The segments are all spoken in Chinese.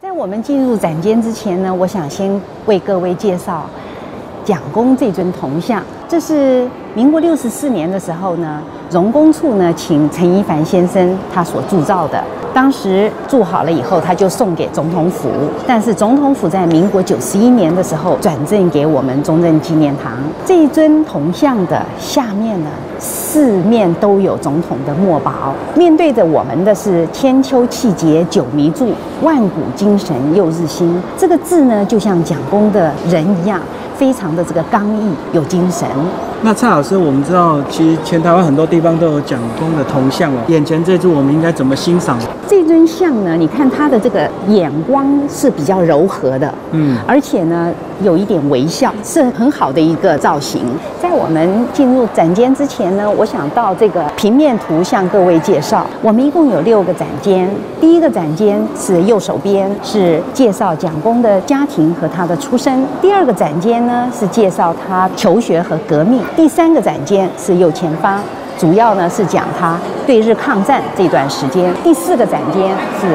在我们进入展间之前呢，我想先为各位介绍蒋公这尊铜像。这是民国六十四年的时候呢，荣工处呢请陈一凡先生他所铸造的。当时铸好了以后，他就送给总统府。但是总统府在民国九十一年的时候转赠给我们中正纪念堂。这一尊铜像的下面呢，四面都有总统的墨宝，面对着我们的是“千秋气节久弥铸，万古精神又日新”。这个字呢，就像蒋公的人一样。非常的这个刚毅有精神。那蔡老师，我们知道其实全台湾很多地方都有蒋公的铜像哦。眼前这株我们应该怎么欣赏？这尊像呢？你看他的这个眼光是比较柔和的，嗯，而且呢有一点微笑，是很好的一个造型。在我们进入展间之前呢，我想到这个平面图向各位介绍。我们一共有六个展间，第一个展间是右手边，是介绍蒋公的家庭和他的出身；第二个展间呢是介绍他求学和革命；第三个展间是右前方，主要呢是讲他对日抗战这段时间；第四个展间是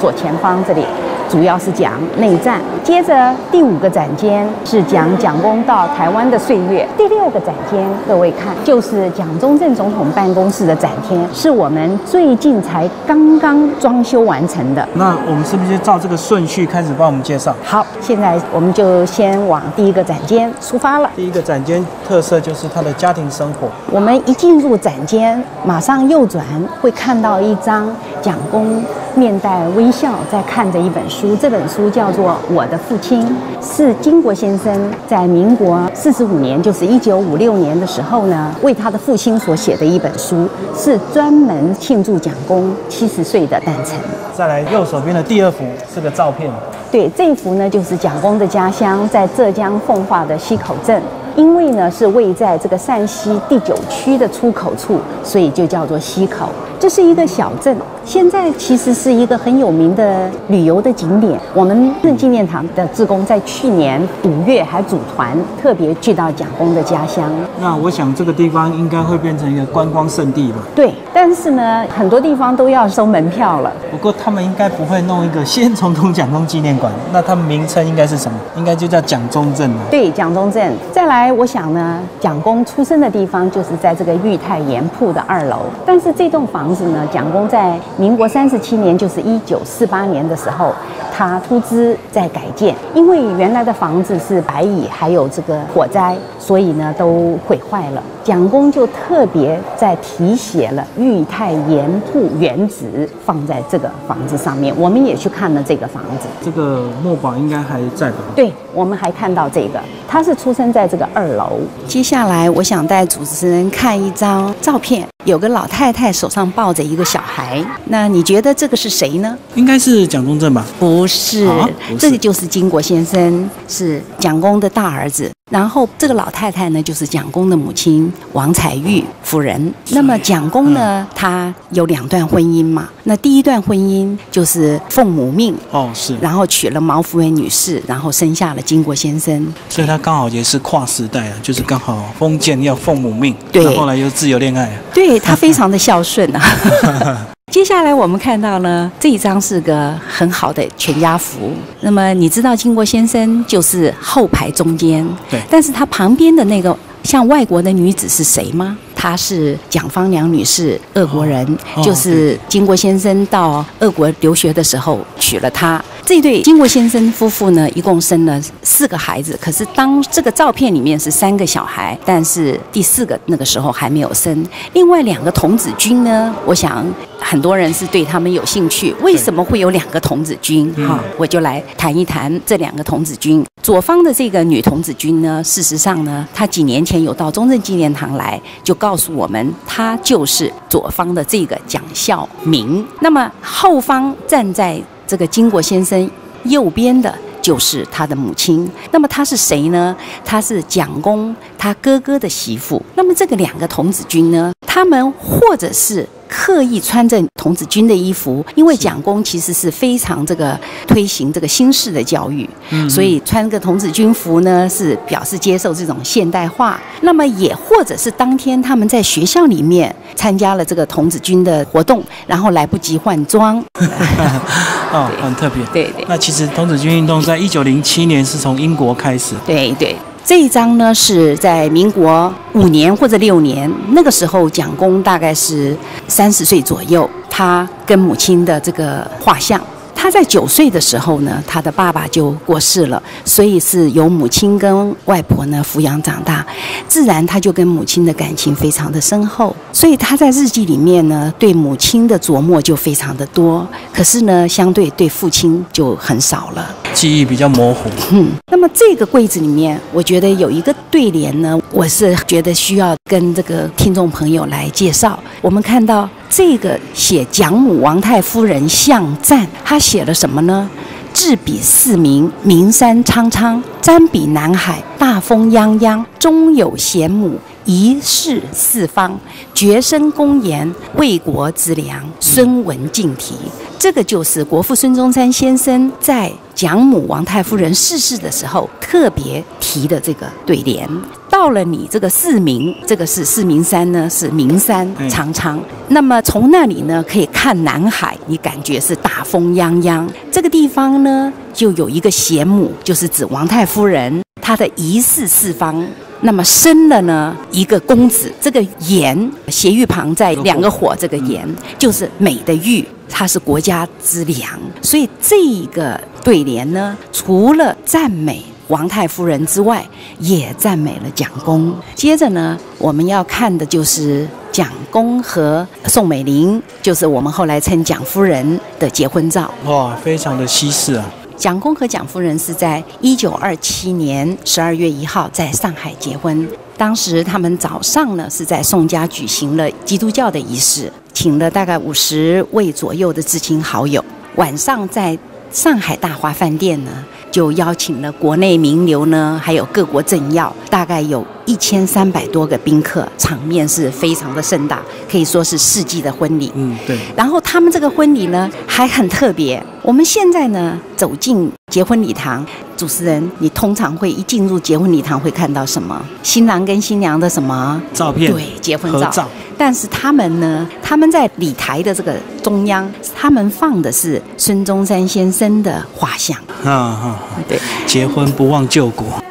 左前方这里。主要是讲内战，接着第五个展间是讲蒋公到台湾的岁月，第六个展间各位看就是蒋中正总统办公室的展厅，是我们最近才刚刚装修完成的。那我们是不是照这个顺序开始帮我们介绍？好，现在我们就先往第一个展间出发了。第一个展间特色就是他的家庭生活。我们一进入展间，马上右转会看到一张蒋公。面带微笑在看着一本书，这本书叫做《我的父亲》，是金国先生在民国四十五年，就是一九五六年的时候呢，为他的父亲所写的一本书，是专门庆祝蒋公七十岁的诞辰。再来右手边的第二幅是个照片，对，这一幅呢就是蒋公的家乡，在浙江奉化的溪口镇。因为呢是位在这个陕西第九区的出口处，所以就叫做溪口。这是一个小镇，现在其实是一个很有名的旅游的景点。我们镇纪念堂的职工在去年五月还组团特别去到蒋公的家乡。那我想这个地方应该会变成一个观光胜地吧？对，但是呢，很多地方都要收门票了。不过他们应该不会弄一个先总统蒋公纪念馆，那他们名称应该是什么？应该就叫蒋中正了。对，蒋中正。再来。我想呢，蒋公出生的地方就是在这个裕泰盐铺的二楼。但是这栋房子呢，蒋公在民国三十七年，就是一九四八年的时候，他出资在改建。因为原来的房子是白蚁，还有这个火灾，所以呢都毁坏了。蒋公就特别在题写了“裕泰盐铺原址”放在这个房子上面。我们也去看了这个房子，这个墨宝应该还在吧？对，我们还看到这个，他是出生在这个二楼。接下来，我想带主持人看一张照片，有个老太太手上抱着一个小孩。那你觉得这个是谁呢？应该是蒋中正吧？不是，这个就是金国先生，是蒋公的大儿子。然后这个老太太呢，就是蒋公的母亲王彩玉夫人。那么蒋公呢，他有两段婚姻嘛。那第一段婚姻就是奉母命哦，是。然后娶了毛福元女士，然后生下了金国先生。所以他刚好也是跨时代啊，就是刚好封建要奉母命，对。后来又自由恋爱。对他非常的孝顺啊。接下来我们看到呢，这一张是个很好的全家福。那么你知道金国先生就是后排中间，对，但是他旁边的那个像外国的女子是谁吗？她是蒋方良女士，俄国人，就是金国先生到俄国留学的时候娶了她。这对金国先生夫妇呢，一共生了四个孩子。可是当这个照片里面是三个小孩，但是第四个那个时候还没有生。另外两个童子军呢，我想很多人是对他们有兴趣。为什么会有两个童子军？哈，我就来谈一谈这两个童子军。左方的这个女童子军呢，事实上呢，她几年前有到中正纪念堂来，就告告诉我们，他就是左方的这个蒋孝明。那么后方站在。这个经国先生右边的就是他的母亲，那么他是谁呢？他是蒋公他哥哥的媳妇。那么这个两个童子军呢，他们或者是。刻意穿着童子军的衣服，因为蒋公其实是非常这个推行这个新式的教育，所以穿个童子军服呢是表示接受这种现代化。那么也或者是当天他们在学校里面参加了这个童子军的活动，然后来不及换装。哦，很特别。对对。那其实童子军运动在一九零七年是从英国开始。对对。这一张呢是在民国五年或者六年，那个时候蒋公大概是三十岁左右，他跟母亲的这个画像。他在九岁的时候呢，他的爸爸就过世了，所以是由母亲跟外婆呢抚养长大，自然他就跟母亲的感情非常的深厚，所以他在日记里面呢对母亲的琢磨就非常的多，可是呢相对对父亲就很少了，记忆比较模糊。嗯，那么这个柜子里面，我觉得有一个对联呢，我是觉得需要跟这个听众朋友来介绍。我们看到。这个写蒋母王太夫人相赞，他写了什么呢？志比四明，名山苍苍；瞻比南海，大风泱泱。中有贤母，一世四方，绝身公言，为国之良。孙文敬题。这个就是国父孙中山先生在蒋母王太夫人逝世的时候特别提的这个对联。到了你这个四明，这个是四明山呢，是名山苍苍。那么从那里呢，可以看南海，你感觉是大风泱泱。这个地方呢，就有一个贤母，就是指王太夫人，她的一世四方。那么生了呢一个公子，这个颜斜玉旁在两个火，这个颜就是美的玉，它是国家之良。所以这个对联呢，除了赞美。王太夫人之外，也赞美了蒋公。接着呢，我们要看的就是蒋公和宋美龄，就是我们后来称蒋夫人的结婚照。哇，非常的西式啊！蒋公和蒋夫人是在一九二七年十二月一号在上海结婚。当时他们早上呢是在宋家举行了基督教的仪式，请了大概五十位左右的至亲好友。晚上在上海大华饭店呢。就邀请了国内名流呢，还有各国政要，大概有一千三百多个宾客，场面是非常的盛大，可以说是世纪的婚礼。嗯，对。然后他们这个婚礼呢还很特别。我们现在呢走进结婚礼堂，主持人，你通常会一进入结婚礼堂会看到什么？新郎跟新娘的什么照片？对，结婚照。但是他们呢？他们在礼台的这个中央，他们放的是孙中山先生的画像。啊啊，对，结婚不忘旧国。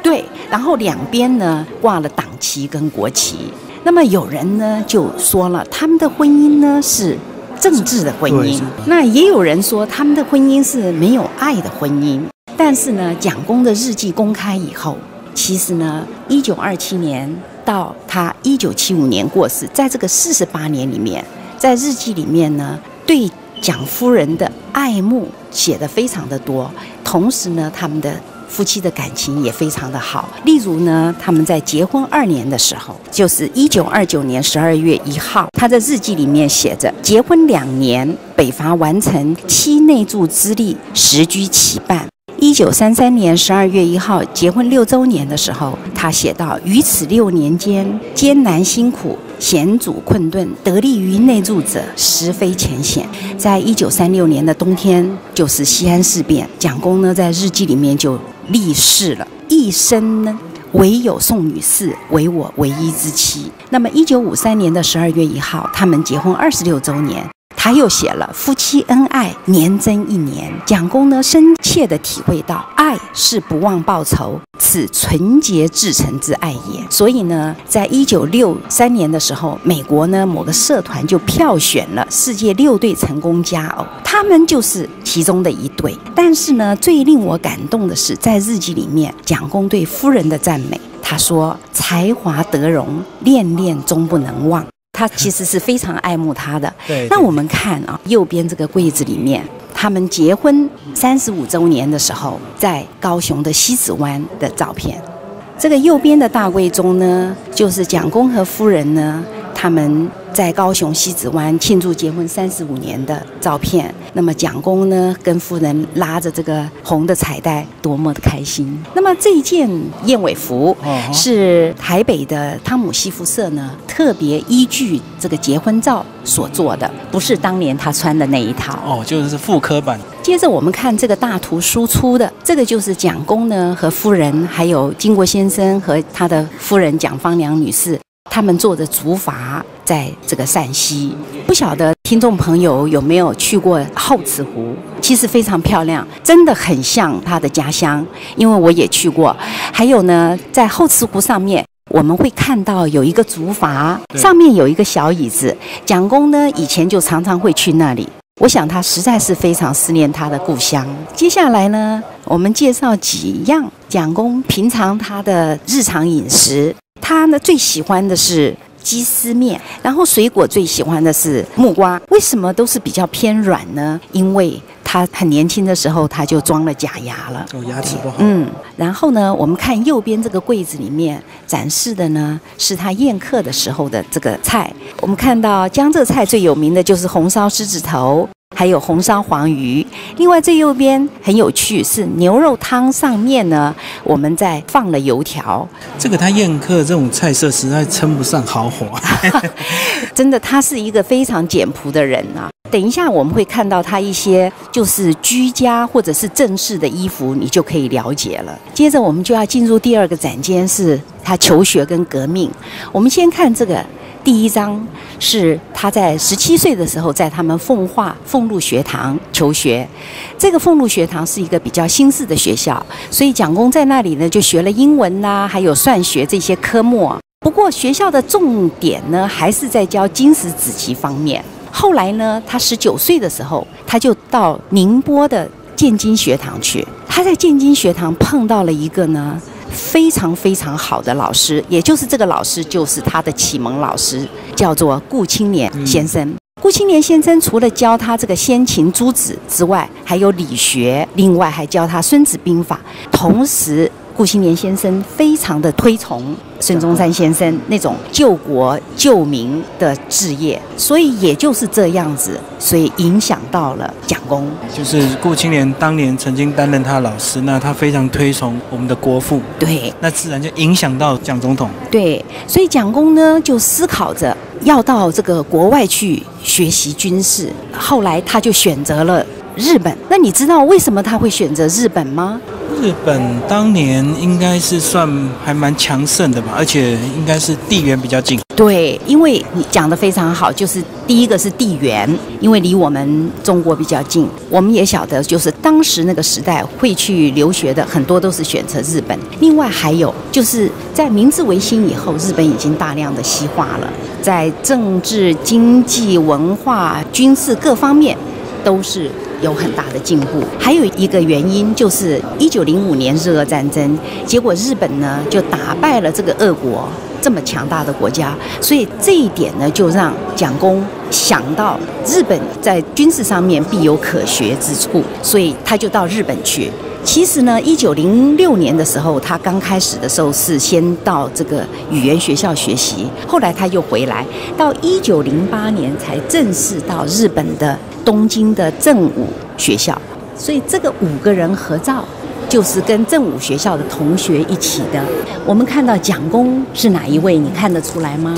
对，然后两边呢挂了党旗跟国旗。那么有人呢就说了，他们的婚姻呢是政治的婚姻。那也有人说他们的婚姻是没有爱的婚姻。但是呢，蒋公的日记公开以后，其实呢，一九二七年。到他一九七五年过世，在这个四十八年里面，在日记里面呢，对蒋夫人的爱慕写的非常的多，同时呢，他们的夫妻的感情也非常的好。例如呢，他们在结婚二年的时候，就是一九二九年十二月一号，他的日记里面写着：结婚两年，北伐完成，妻内助之力，时居其半。一九三三年十二月一号结婚六周年的时候，他写道：“于此六年间，艰难辛苦、险阻困顿，得利于内助者，实非浅显。”在一九三六年的冬天，就是西安事变，蒋公呢在日记里面就立誓了：“一生呢，唯有宋女士为我唯一之妻。”那么一九五三年的十二月一号，他们结婚二十六周年。他又写了夫妻恩爱年增一年。蒋公呢，深切地体会到爱是不忘报仇，此纯洁至诚之爱也。所以呢，在一九六三年的时候，美国呢某个社团就票选了世界六对成功佳偶，他们就是其中的一对。但是呢，最令我感动的是，在日记里面，蒋公对夫人的赞美，他说：“才华德容，恋恋终不能忘。”他其实是非常爱慕她的。对。那我们看啊，右边这个柜子里面，他们结婚三十五周年的时候，在高雄的西子湾的照片。这个右边的大柜中呢，就是蒋公和夫人呢。他们在高雄西子湾庆祝结婚三十五年的照片。那么蒋公呢，跟夫人拉着这个红的彩带，多么的开心。那么这一件燕尾服是台北的汤姆西服社呢，特别依据这个结婚照所做的，不是当年他穿的那一套。哦，就是复刻版。接着我们看这个大图输出的，这个就是蒋公呢和夫人，还有金国先生和他的夫人蒋方良女士。他们坐着竹筏在这个陕西，不晓得听众朋友有没有去过后池湖？其实非常漂亮，真的很像他的家乡，因为我也去过。还有呢，在后池湖上面，我们会看到有一个竹筏，上面有一个小椅子。蒋公呢，以前就常常会去那里。我想他实在是非常思念他的故乡。接下来呢，我们介绍几样蒋公平常他的日常饮食。他呢最喜欢的是鸡丝面，然后水果最喜欢的是木瓜。为什么都是比较偏软呢？因为他很年轻的时候他就装了假牙了，哦，牙齿不好。嗯，然后呢，我们看右边这个柜子里面展示的呢是他宴客的时候的这个菜。我们看到江浙菜最有名的就是红烧狮子头。还有红烧黄鱼，另外最右边很有趣，是牛肉汤上面呢，我们在放了油条。这个他宴客这种菜色实在称不上豪华，真的，他是一个非常简朴的人啊。等一下我们会看到他一些就是居家或者是正式的衣服，你就可以了解了。接着我们就要进入第二个展间，是他求学跟革命。我们先看这个。第一章是他在十七岁的时候，在他们奉化奉禄学堂求学。这个奉禄学堂是一个比较新式的学校，所以蒋公在那里呢就学了英文呐，还有算学这些科目。不过学校的重点呢还是在教金石子集方面。后来呢，他十九岁的时候，他就到宁波的建金学堂去。他在建金学堂碰到了一个呢。非常非常好的老师，也就是这个老师就是他的启蒙老师，叫做顾青年先生。顾青年先生除了教他这个先秦诸子之外，还有理学，另外还教他《孙子兵法》，同时。顾青年先生非常的推崇孙中山先生那种救国救民的志业，所以也就是这样子，所以影响到了蒋公。就是顾青年当年曾经担任他的老师，那他非常推崇我们的国父，对，那自然就影响到蒋总统。对，所以蒋公呢就思考着要到这个国外去学习军事，后来他就选择了日本。那你知道为什么他会选择日本吗？日本当年应该是算还蛮强盛的吧，而且应该是地缘比较近。对，因为你讲的非常好，就是第一个是地缘，因为离我们中国比较近。我们也晓得，就是当时那个时代会去留学的很多都是选择日本。另外还有就是在明治维新以后，日本已经大量的西化了，在政治、经济、文化、军事各方面都是。有很大的进步，还有一个原因就是一九零五年日俄战争，结果日本呢就打败了这个俄国这么强大的国家，所以这一点呢就让蒋公想到日本在军事上面必有可学之处，所以他就到日本去。其实呢，一九零六年的时候，他刚开始的时候是先到这个语言学校学习，后来他又回来，到一九零八年才正式到日本的。东京的正武学校，所以这个五个人合照，就是跟正武学校的同学一起的。我们看到蒋公是哪一位？你看得出来吗？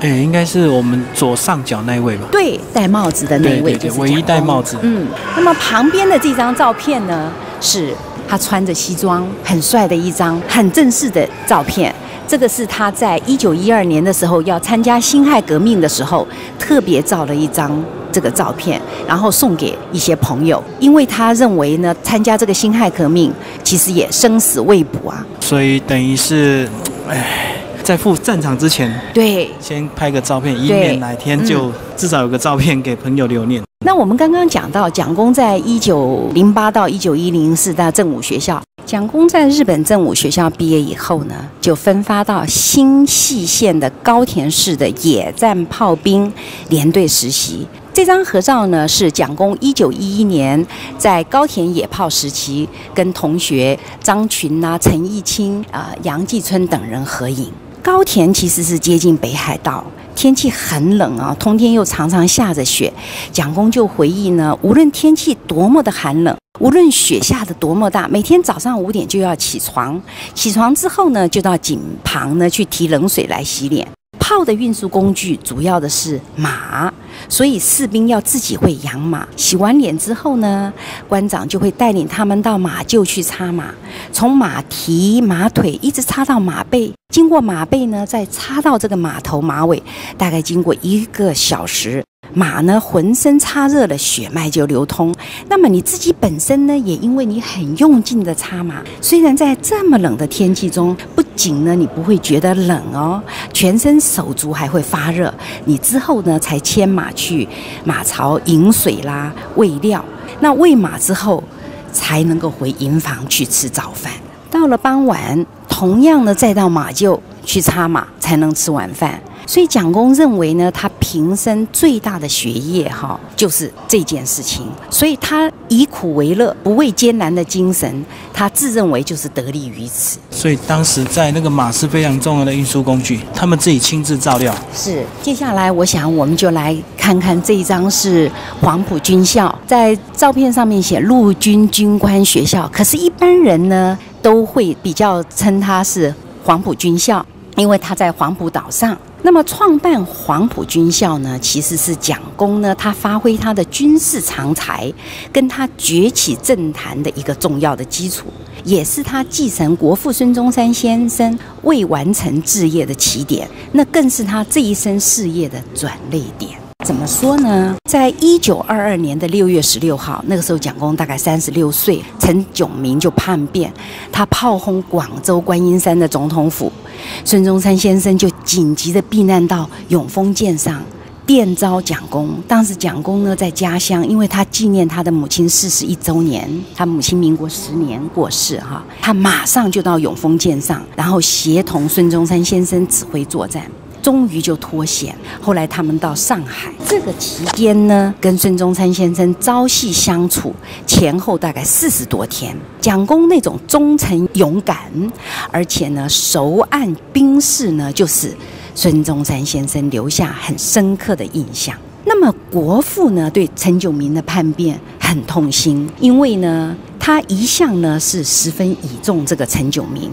哎，应该是我们左上角那位吧？对，戴帽子的那一位就是唯一戴帽子。嗯，那么旁边的这张照片呢，是他穿着西装，很帅的一张很正式的照片。这个是他在一九一二年的时候要参加辛亥革命的时候，特别照了一张。这个照片，然后送给一些朋友，因为他认为呢，参加这个辛亥革命其实也生死未卜啊，所以等于是，唉，在赴战场之前，对，先拍个照片，以免哪天就至少有个照片给朋友留念。那我们刚刚讲到，蒋公在一九零八到一九一零是在正武学校，蒋公在日本正武学校毕业以后呢，就分发到新细县的高田市的野战炮兵连队实习。这张合照呢，是蒋公一九一一年在高田野炮时期，跟同学张群啊、陈义清啊、杨继春等人合影。高田其实是接近北海道，天气很冷啊，冬天又常常下着雪。蒋公就回忆呢，无论天气多么的寒冷，无论雪下的多么大，每天早上五点就要起床，起床之后呢，就到井旁呢去提冷水来洗脸。炮的运输工具主要的是马，所以士兵要自己会养马。洗完脸之后呢，官长就会带领他们到马厩去擦马，从马蹄、马腿一直擦到马背，经过马背呢，再擦到这个马头、马尾，大概经过一个小时。马呢，浑身擦热了，血脉就流通。那么你自己本身呢，也因为你很用劲的擦马，虽然在这么冷的天气中，不仅呢你不会觉得冷哦，全身手足还会发热。你之后呢，才牵马马去马槽饮水啦、喂料。那喂马之后，才能够回营房去吃早饭。到了傍晚，同样的再到马厩去插马，才能吃晚饭。所以蒋公认为呢，他平生最大的学业哈，就是这件事情。所以他以苦为乐、不畏艰难的精神，他自认为就是得力于此。所以当时在那个马是非常重要的运输工具，他们自己亲自照料。是。接下来，我想我们就来看看这一张是黄埔军校，在照片上面写陆军军官学校，可是，一般人呢都会比较称它是黄埔军校，因为它在黄埔岛上。那么，创办黄埔军校呢，其实是蒋公呢，他发挥他的军事长才，跟他崛起政坛的一个重要的基础，也是他继承国父孙中山先生未完成志业的起点，那更是他这一生事业的转捩点。怎么说呢？在一九二二年的六月十六号，那个时候蒋公大概三十六岁，陈炯明就叛变，他炮轰广州观音山的总统府。孙中山先生就紧急的避难到永丰舰上，电召蒋公。当时蒋公呢在家乡，因为他纪念他的母亲四十一周年，他母亲民国十年过世哈，他马上就到永丰舰上，然后协同孙中山先生指挥作战。终于就脱险。后来他们到上海，这个期间呢，跟孙中山先生朝夕相处，前后大概四十多天。蒋公那种忠诚勇敢，而且呢熟谙兵事呢，就是孙中山先生留下很深刻的印象。那么国父呢，对陈炯明的叛变很痛心，因为呢，他一向呢是十分倚重这个陈炯明。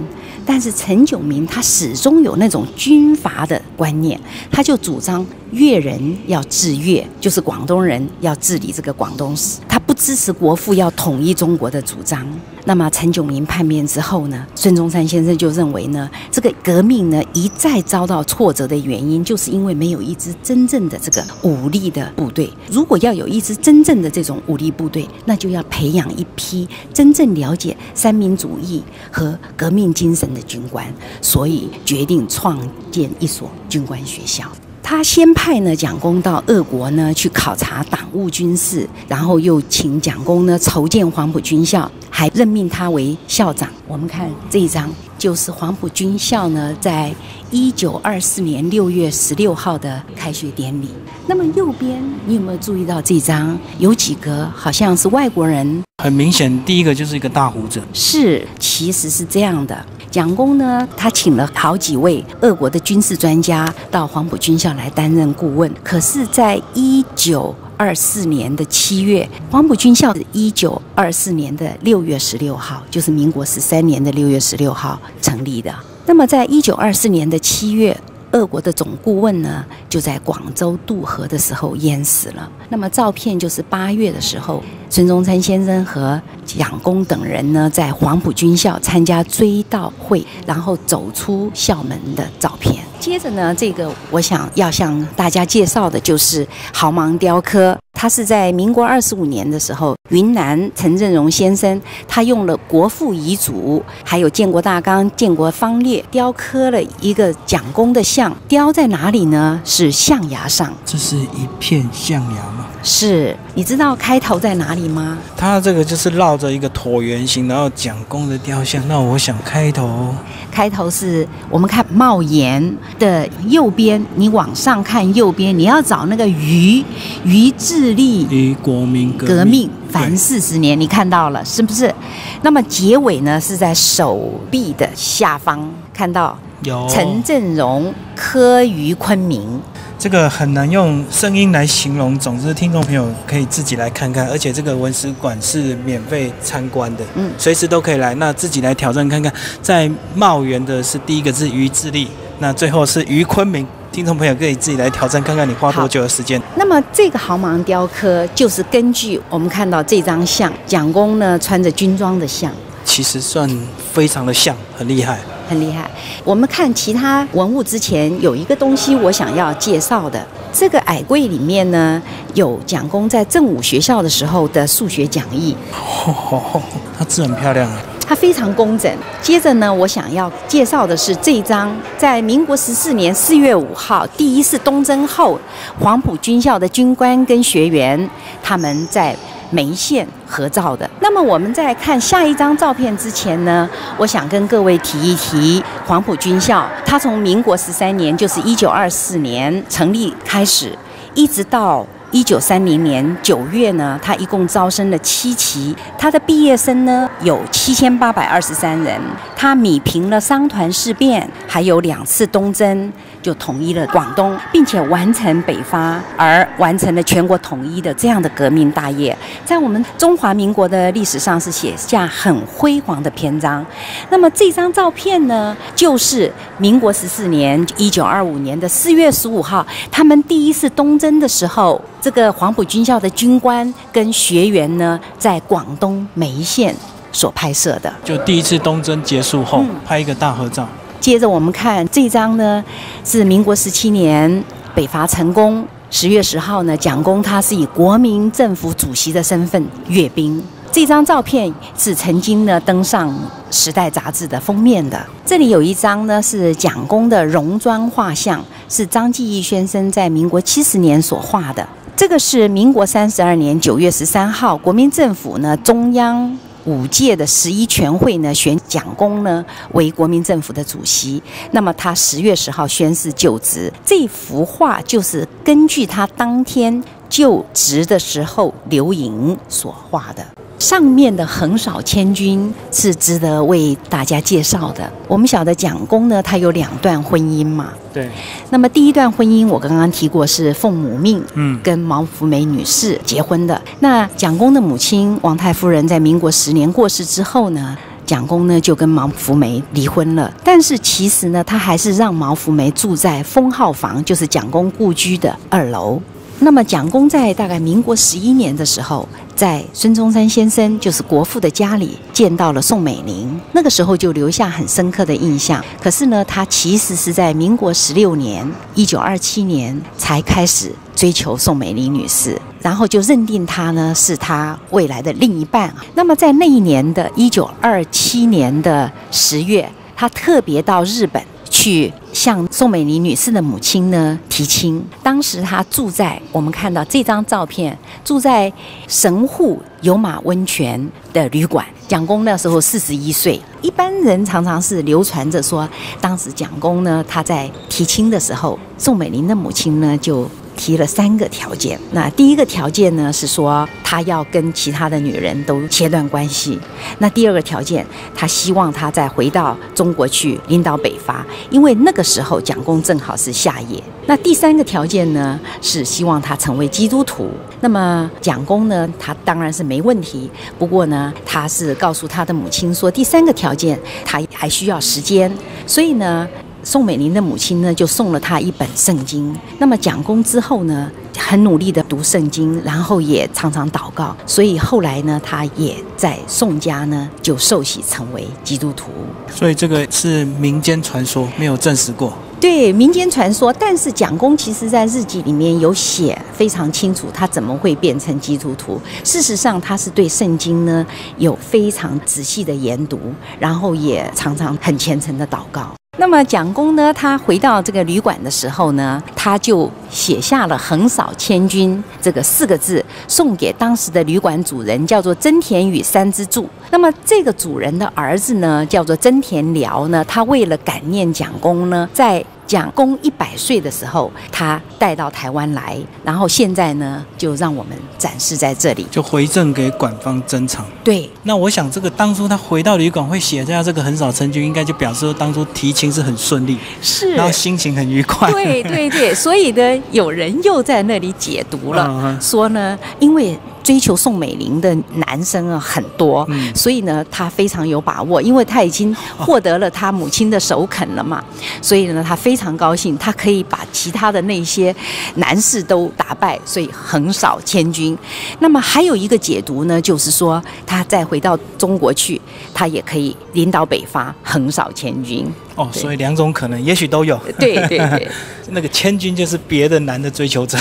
但是陈炯明他始终有那种军阀的观念，他就主张粤人要治粤，就是广东人要治理这个广东省，他不支持国父要统一中国的主张。那么陈炯明叛变之后呢，孙中山先生就认为呢，这个革命呢一再遭到挫折的原因，就是因为没有一支真正的这个武力的部队。如果要有一支真正的这种武力部队，那就要培养一批真正了解三民主义和革命精神的军官，所以决定创建一所军官学校。他先派呢蒋公到俄国呢去考察党务军事，然后又请蒋公呢筹建黄埔军校，还任命他为校长。我们看这一张，就是黄埔军校呢在一九二四年六月十六号的开学典礼。那么右边你有没有注意到这张？有几个好像是外国人。很明显，第一个就是一个大胡子。是，其实是这样的。蒋公呢，他请了好几位俄国的军事专家到黄埔军校来担任顾问。可是，在一九二四年的七月，黄埔军校是一九二四年的六月十六号，就是民国十三年的六月十六号成立的。那么，在一九二四年的七月。俄国的总顾问呢，就在广州渡河的时候淹死了。那么照片就是八月的时候，孙中山先生和蒋公等人呢，在黄埔军校参加追悼会，然后走出校门的照片。接着呢，这个我想要向大家介绍的就是豪芒雕刻。他是在民国二十五年的时候，云南陈振荣先生他用了国父遗嘱，还有建国大纲、建国方略，雕刻了一个蒋公的像。雕在哪里呢？是象牙上。这是一片象牙吗？是。你知道开头在哪里吗？它这个就是绕着一个椭圆形，然后蒋公的雕像。那我想开头，开头是我们看帽檐的右边，你往上看右边，你要找那个于于智利于国民革命凡四十年，你看到了是不是？那么结尾呢是在手臂的下方看到有陈振荣科于昆明。这个很难用声音来形容，总之听众朋友可以自己来看看，而且这个文史馆是免费参观的，嗯，随时都可以来，那自己来挑战看看。在茂源的是第一个字于智利，那最后是于昆明，听众朋友可以自己来挑战看看，你花多久的时间？那么这个豪芒雕刻就是根据我们看到这张像，蒋公呢穿着军装的像，其实算非常的像，很厉害。很厉害。我们看其他文物之前，有一个东西我想要介绍的。这个矮柜里面呢，有蒋公在正武学校的时候的数学讲义。哦它字很漂亮啊，它非常工整。接着呢，我想要介绍的是这张在民国十四年四月五号第一次东征后，黄埔军校的军官跟学员他们在。梅县合照的。那么我们在看下一张照片之前呢，我想跟各位提一提黄埔军校。它从民国十三年，就是一九二四年成立开始，一直到一九三零年九月呢，他一共招生了七期，他的毕业生呢有七千八百二十三人。他米平了商团事变，还有两次东征。就统一了广东，并且完成北伐，而完成了全国统一的这样的革命大业，在我们中华民国的历史上是写下很辉煌的篇章。那么这张照片呢，就是民国十四年一九二五年的四月十五号，他们第一次东征的时候，这个黄埔军校的军官跟学员呢，在广东梅县所拍摄的。就第一次东征结束后，拍一个大合照。接着我们看这张呢，是民国十七年北伐成功，十月十号呢，蒋公他是以国民政府主席的身份阅兵。这张照片是曾经呢登上《时代》杂志的封面的。这里有一张呢是蒋公的戎装画像，是张继义先生在民国七十年所画的。这个是民国三十二年九月十三号，国民政府呢中央。五届的十一全会呢，选蒋公呢为国民政府的主席。那么他十月十号宣誓就职，这幅画就是根据他当天就职的时候留影所画的。上面的横扫千军是值得为大家介绍的。我们晓得蒋公呢，他有两段婚姻嘛。对。那么第一段婚姻我刚刚提过是奉母命，嗯，跟毛福梅女士结婚的。那蒋公的母亲王太夫人在民国十年过世之后呢，蒋公呢就跟毛福梅离婚了。但是其实呢，他还是让毛福梅住在封号房，就是蒋公故居的二楼。那么蒋公在大概民国十一年的时候。在孙中山先生就是国父的家里见到了宋美龄，那个时候就留下很深刻的印象。可是呢，他其实是在民国十六年（一九二七年）才开始追求宋美龄女士，然后就认定她呢是他未来的另一半。那么在那一年的一九二七年的十月，他特别到日本。去向宋美龄女士的母亲呢提亲。当时她住在我们看到这张照片，住在神户有马温泉的旅馆。蒋公那时候四十一岁，一般人常常是流传着说，当时蒋公呢他在提亲的时候，宋美龄的母亲呢就。提了三个条件，那第一个条件呢是说他要跟其他的女人都切断关系。那第二个条件，他希望他再回到中国去领导北伐，因为那个时候蒋公正好是下野。那第三个条件呢是希望他成为基督徒。那么蒋公呢，他当然是没问题。不过呢，他是告诉他的母亲说，第三个条件他还需要时间，所以呢。宋美龄的母亲呢，就送了他一本圣经。那么蒋公之后呢，很努力的读圣经，然后也常常祷告。所以后来呢，他也在宋家呢就受洗成为基督徒。所以这个是民间传说，没有证实过。对，民间传说。但是蒋公其实在日记里面有写非常清楚，他怎么会变成基督徒。事实上，他是对圣经呢有非常仔细的研读，然后也常常很虔诚的祷告。那么蒋公呢？他回到这个旅馆的时候呢，他就写下了“横扫千军”这个四个字，送给当时的旅馆主人，叫做真田羽三之助。那么这个主人的儿子呢，叫做真田辽呢，他为了感念蒋公呢，在蒋公一百岁的时候，他带到台湾来，然后现在呢，就让我们展示在这里，就回赠给馆方珍藏。对，那我想这个当初他回到旅馆会写下这个横扫千军，应该就表示说当初提亲是很顺利，是，然后心情很愉快。对对对，所以呢，有人又在那里解读了，说呢，因为。追求宋美龄的男生啊很多，所以呢，他非常有把握，因为他已经获得了他母亲的首肯了嘛，所以呢，他非常高兴，他可以把其他的那些男士都打败，所以横扫千军。那么还有一个解读呢，就是说他再回到中国去，他也可以领导北伐，横扫千军。哦，所以两种可能，也许都有。对对对，那个千军就是别的男的追求者。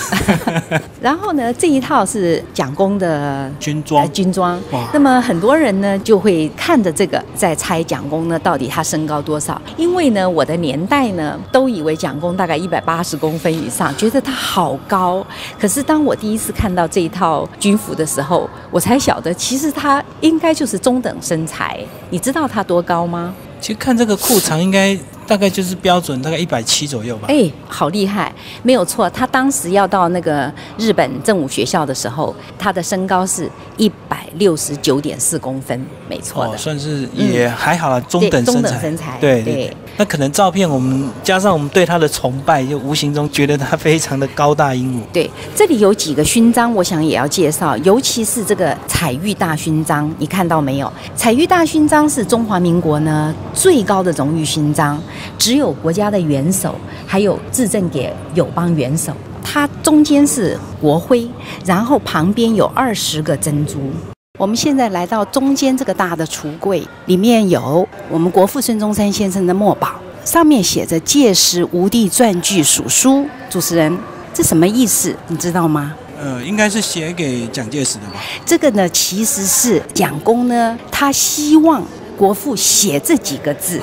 然后呢，这一套是蒋公的军装，军装。那么很多人呢就会看着这个在猜蒋公呢到底他身高多少？因为呢我的年代呢都以为蒋公大概一百八十公分以上，觉得他好高。可是当我第一次看到这一套军服的时候，我才晓得其实他应该就是中等身材。你知道他多高吗？其实看这个裤长，应该大概就是标准，大概一百七左右吧。哎，好厉害，没有错。他当时要到那个日本正武学校的时候，他的身高是一百六十九点四公分，没错的，算是也还好了，中等中等身材。对对。那可能照片我们加上我们对他的崇拜，就无形中觉得他非常的高大英武。对，这里有几个勋章，我想也要介绍，尤其是这个彩玉大勋章，你看到没有？彩玉大勋章是中华民国呢最高的荣誉勋章，只有国家的元首还有致赠给友邦元首。它中间是国徽，然后旁边有二十个珍珠。我们现在来到中间这个大的橱柜，里面有我们国父孙中山先生的墨宝，上面写着“届时无地传记属书”。主持人，这什么意思？你知道吗？呃，应该是写给蒋介石的吧。这个呢，其实是蒋公呢，他希望国父写这几个字，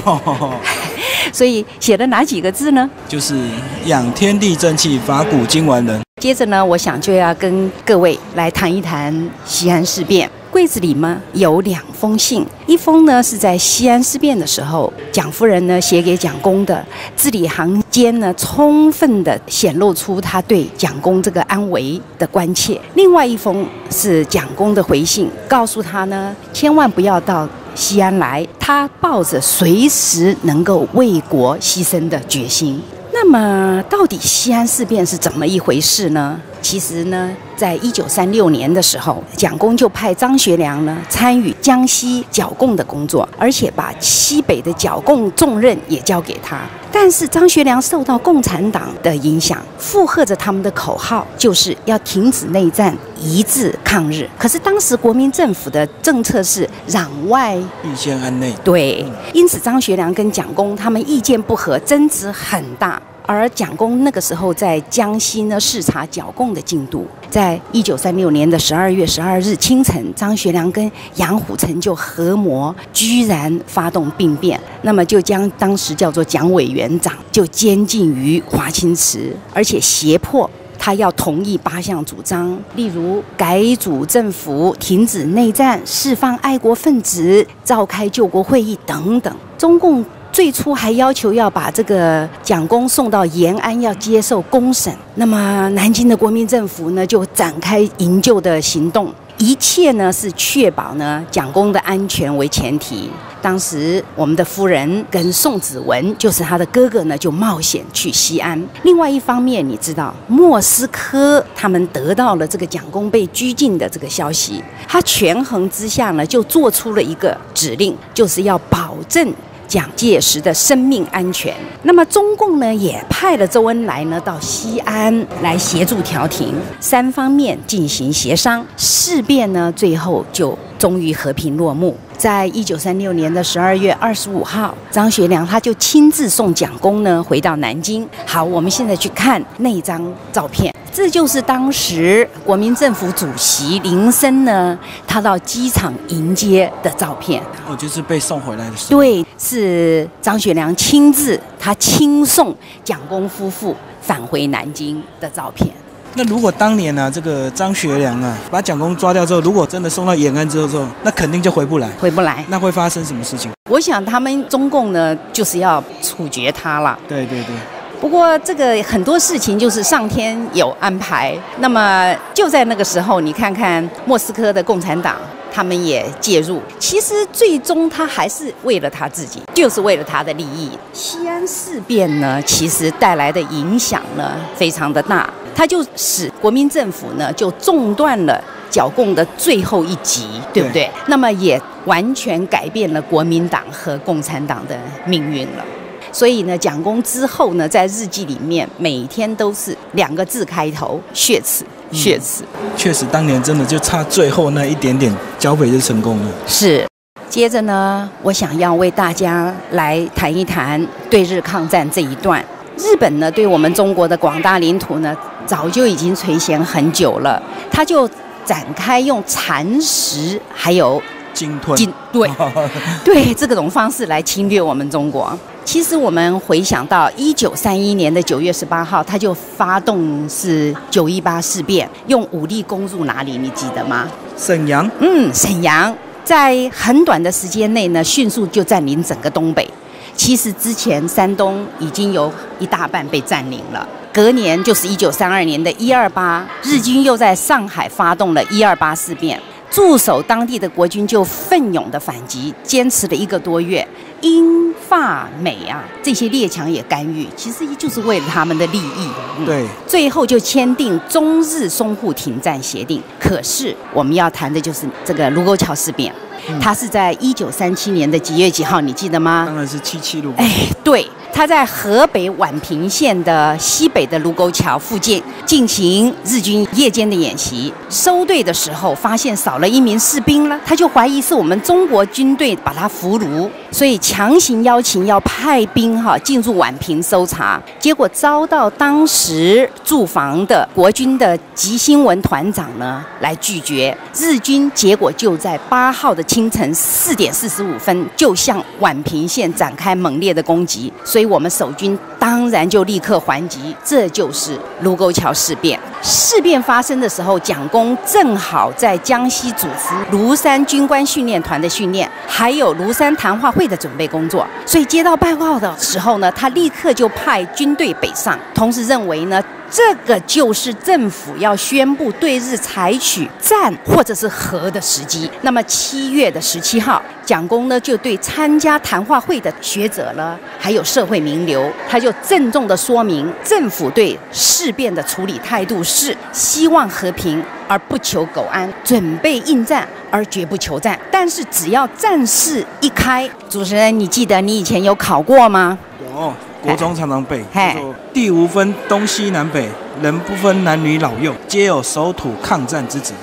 所以写的哪几个字呢？就是养天地正气，法古今完人。接着呢，我想就要跟各位来谈一谈西安事变。柜子里呢有两封信，一封呢是在西安事变的时候，蒋夫人呢写给蒋公的，字里行间呢充分的显露出他对蒋公这个安危的关切。另外一封是蒋公的回信，告诉他呢千万不要到西安来，他抱着随时能够为国牺牲的决心。那么，到底西安事变是怎么一回事呢？其实呢，在一九三六年的时候，蒋公就派张学良呢参与江西剿共的工作，而且把西北的剿共重任也交给他。但是张学良受到共产党的影响，附和着他们的口号，就是要停止内战，一致抗日。可是当时国民政府的政策是攘外必先安内，对，因此张学良跟蒋公他们意见不合，争执很大。而蒋公那个时候在江西呢视察剿共的进度，在一九三六年的十二月十二日清晨，张学良跟杨虎城就合谋，居然发动兵变，那么就将当时叫做蒋委员长就监禁于华清池，而且胁迫他要同意八项主张，例如改组政府、停止内战、释放爱国分子、召开救国会议等等，中共。最初还要求要把这个蒋公送到延安，要接受公审。那么南京的国民政府呢，就展开营救的行动，一切呢是确保呢蒋公的安全为前提。当时我们的夫人跟宋子文，就是他的哥哥呢，就冒险去西安。另外一方面，你知道莫斯科他们得到了这个蒋公被拘禁的这个消息，他权衡之下呢，就做出了一个指令，就是要保证。蒋介石的生命安全。那么中共呢，也派了周恩来呢到西安来协助调停，三方面进行协商，事变呢最后就终于和平落幕。在一九三六年的十二月二十五号，张学良他就亲自送蒋公呢回到南京。好，我们现在去看那张照片。这就是当时国民政府主席林森呢，他到机场迎接的照片。哦，就是被送回来的时候。对，是张学良亲自他亲送蒋公夫妇返回南京的照片。那如果当年呢，这个张学良啊，把蒋公抓掉之后，如果真的送到延安之后之后，那肯定就回不来，回不来。那会发生什么事情？我想他们中共呢，就是要处决他了。对对对。不过这个很多事情就是上天有安排。那么就在那个时候，你看看莫斯科的共产党。他们也介入，其实最终他还是为了他自己，就是为了他的利益。西安事变呢，其实带来的影响呢非常的大，它就使国民政府呢就中断了剿共的最后一集，对不对？那么也完全改变了国民党和共产党的命运了。所以呢，蒋公之后呢，在日记里面每天都是两个字开头：血耻。血耻，确实，当年真的就差最后那一点点，剿匪就成功了。是，接着呢，我想要为大家来谈一谈对日抗战这一段。日本呢，对我们中国的广大领土呢，早就已经垂涎很久了，他就展开用蚕食还有鲸吞，对，对这种方式来侵略我们中国。其实我们回想到一九三一年的九月十八号，他就发动是九一八事变，用武力攻入哪里？你记得吗？沈阳。嗯，沈阳在很短的时间内呢，迅速就占领整个东北。其实之前山东已经有一大半被占领了。隔年就是一九三二年的一二八，日军又在上海发动了一二八事变，驻守当地的国军就奋勇的反击，坚持了一个多月。英法美啊，这些列强也干预，其实就是为了他们的利益。对，最后就签订中日淞沪停战协定。可是我们要谈的就是这个卢沟桥事变，它是在一九三七年的几月几号？你记得吗？当然是七七路。哎，对。他在河北宛平县的西北的卢沟桥附近进行日军夜间的演习，收队的时候发现少了一名士兵了，他就怀疑是我们中国军队把他俘虏，所以强行邀请要派兵哈进入宛平搜查，结果遭到当时驻防的国军的吉新文团长呢来拒绝，日军结果就在八号的清晨四点四十五分就向宛平县展开猛烈的攻击。所以，我们守军当然就立刻还击，这就是卢沟桥事变。事变发生的时候，蒋公正好在江西组织庐山军官训练团的训练，还有庐山谈话会的准备工作。所以接到报告的时候呢，他立刻就派军队北上，同时认为呢。这个就是政府要宣布对日采取战或者是和的时机。那么七月的十七号，蒋公呢就对参加谈话会的学者呢，还有社会名流，他就郑重的说明，政府对事变的处理态度是希望和平而不求苟安，准备应战而绝不求战。但是只要战事一开，主持人，你记得你以前有考过吗？有。国中常常背，叫做“地无分东西南北，人不分男女老幼，皆有守土抗战之责”。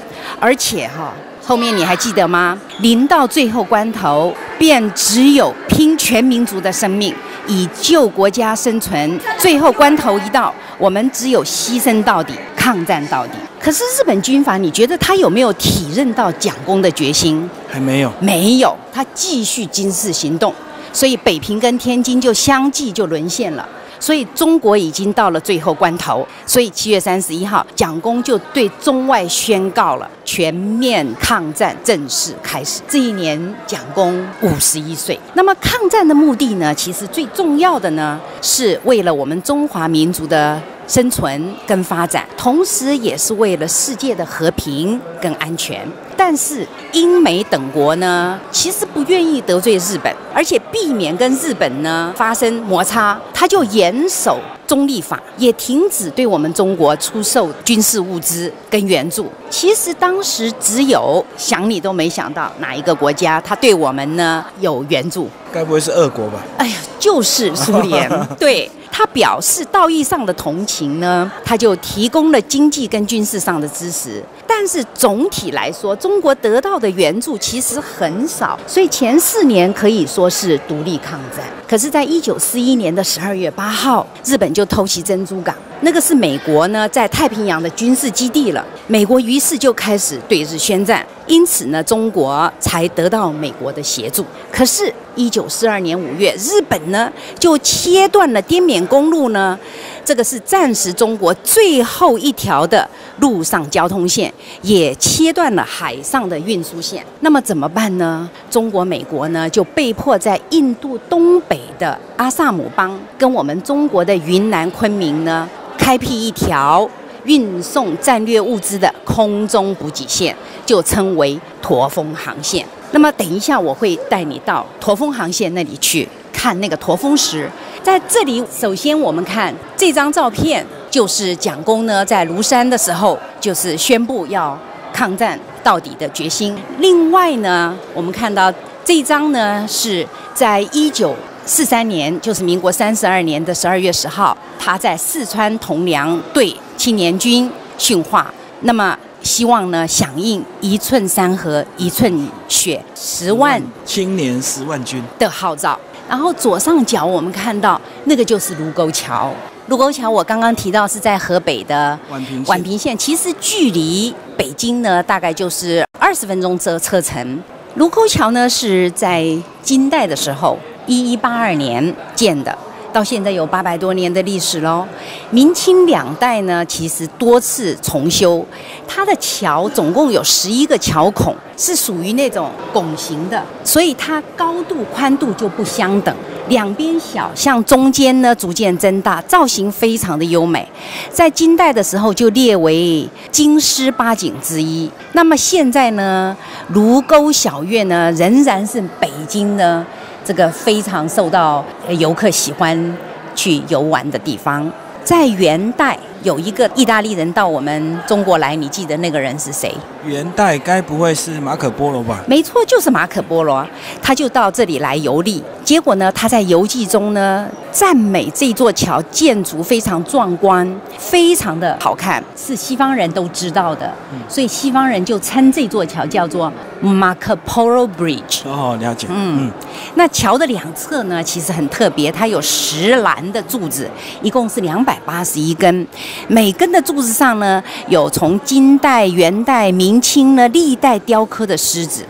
而且哈，后面你还记得吗？临到最后关头，便只有拼全民族的生命，以救国家生存。最后关头一到，我们只有牺牲到底，抗战到底。可是日本军阀，你觉得他有没有体认到蒋公的决心？还没有，没有，他继续军事行动。所以北平跟天津就相继就沦陷了，所以中国已经到了最后关头。所以七月三十一号，蒋公就对中外宣告了全面抗战正式开始。这一年，蒋公五十一岁。那么抗战的目的呢？其实最重要的呢，是为了我们中华民族的。生存跟发展，同时也是为了世界的和平跟安全。但是英美等国呢，其实不愿意得罪日本，而且避免跟日本呢发生摩擦，他就严守中立法，也停止对我们中国出售军事物资跟援助。其实当时只有想你都没想到哪一个国家，他对我们呢有援助？该不会是俄国吧？哎呀，就是苏联，对。他表示道义上的同情呢，他就提供了经济跟军事上的支持。但是总体来说，中国得到的援助其实很少，所以前四年可以说是独立抗战。可是，在一九四一年的十二月八号，日本就偷袭珍珠港，那个是美国呢在太平洋的军事基地了。美国于是就开始对日宣战。因此呢，中国才得到美国的协助。可是，一九四二年五月，日本呢就切断了滇缅公路呢，这个是暂时中国最后一条的陆上交通线，也切断了海上的运输线。那么怎么办呢？中国、美国呢就被迫在印度东北的阿萨姆邦跟我们中国的云南昆明呢开辟一条。运送战略物资的空中补给线就称为驼峰航线。那么等一下我会带你到驼峰航线那里去看那个驼峰石。在这里，首先我们看这张照片，就是蒋公呢在庐山的时候，就是宣布要抗战到底的决心。另外呢，我们看到这张呢是在一九四三年，就是民国三十二年的十二月十号，他在四川铜梁对。青年军训话，那么希望呢响应一寸山河一寸血，十万青年十万军的号召。然后左上角我们看到那个就是卢沟桥，卢沟桥我刚刚提到是在河北的宛平宛平县，其实距离北京呢大概就是二十分钟车车程。卢沟桥呢是在金代的时候，一一八二年建的。到现在有八百多年的历史喽。明清两代呢，其实多次重修，它的桥总共有十一个桥孔，是属于那种拱形的，所以它高度宽度就不相等，两边小，向中间呢逐渐增大，造型非常的优美。在金代的时候就列为京师八景之一。那么现在呢，卢沟晓月呢仍然是北京呢。这个非常受到游客喜欢去游玩的地方，在元代。有一个意大利人到我们中国来，你记得那个人是谁？元代该不会是马可波罗吧？没错，就是马可波罗，他就到这里来游历。结果呢，他在游记中呢赞美这座桥建筑非常壮观，非常的好看，是西方人都知道的。所以西方人就称这座桥叫做 Marco Polo Bridge。哦，了解。嗯，那桥的两侧呢，其实很特别，它有石栏的柱子，一共是两百八十一根。每根的柱子上呢，有从金代、元代、明清呢历代雕刻的狮子，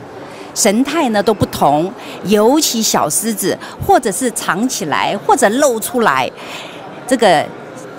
神态呢都不同，尤其小狮子，或者是藏起来，或者露出来，这个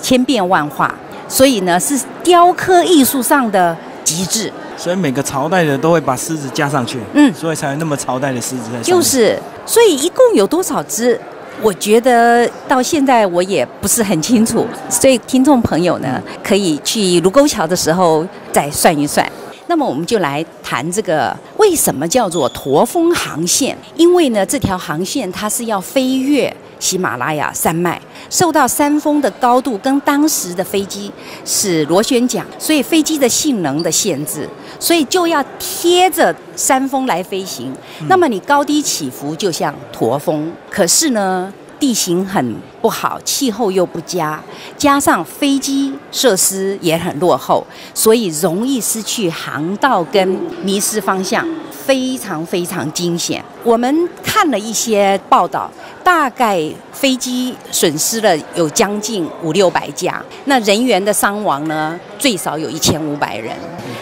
千变万化，所以呢是雕刻艺术上的极致。所以每个朝代的都会把狮子加上去，嗯，所以才有那么朝代的狮子在。就是，所以一共有多少只？我觉得到现在我也不是很清楚，所以听众朋友呢，可以去卢沟桥的时候再算一算。那么我们就来谈这个为什么叫做驼峰航线？因为呢，这条航线它是要飞越喜马拉雅山脉，受到山峰的高度跟当时的飞机是螺旋桨，所以飞机的性能的限制，所以就要贴着山峰来飞行。那么你高低起伏就像驼峰，可是呢？地形很不好，气候又不佳，加上飞机设施也很落后，所以容易失去航道跟迷失方向，非常非常惊险。我们看了一些报道。大概飞机损失了有将近五六百架，那人员的伤亡呢，最少有一千五百人。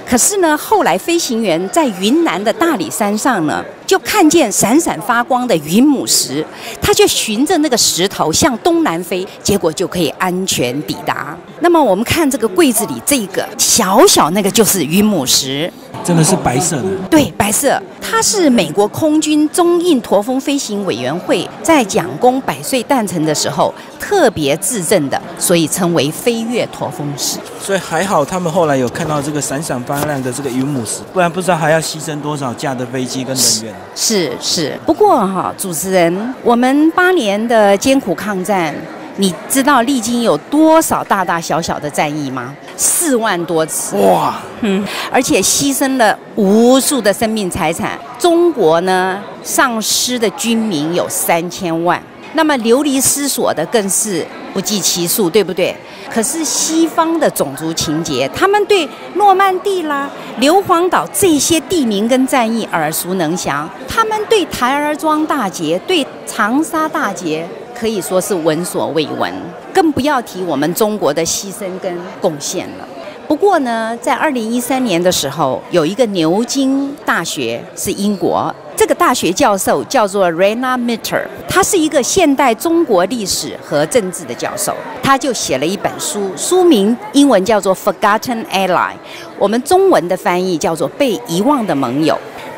可是呢，后来飞行员在云南的大理山上呢，就看见闪闪发光的云母石，他就循着那个石头向东东南飞，结果就可以安全抵达。那么我们看这个柜子里这个小小那个就是云母石。真的是白色的，对，白色。它是美国空军中印驼峰飞行委员会在蒋公百岁诞辰的时候特别制赠的，所以称为飞越驼峰石。所以还好，他们后来有看到这个闪闪发亮的这个云母石，不然不知道还要牺牲多少架的飞机跟人员。是是，不过哈，主持人，我们八年的艰苦抗战。你知道历经有多少大大小小的战役吗？四万多次哇！嗯，而且牺牲了无数的生命财产。中国呢，丧失的军民有三千万，那么流离失所的更是不计其数，对不对？可是西方的种族情节，他们对诺曼底啦、硫磺岛这些地名跟战役耳熟能详，他们对台儿庄大捷、对长沙大捷。可以说是闻所未闻，更不要提我们中国的牺牲跟贡献了。不过呢，在二零一三年的时候，有一个牛津大学是英国，这个大学教授叫做 Rena Mitter，他是一个现代中国历史和政治的教授，他就写了一本书，书名英文叫做《Forgotten Ally》，我们中文的翻译叫做《被遗忘的盟友》。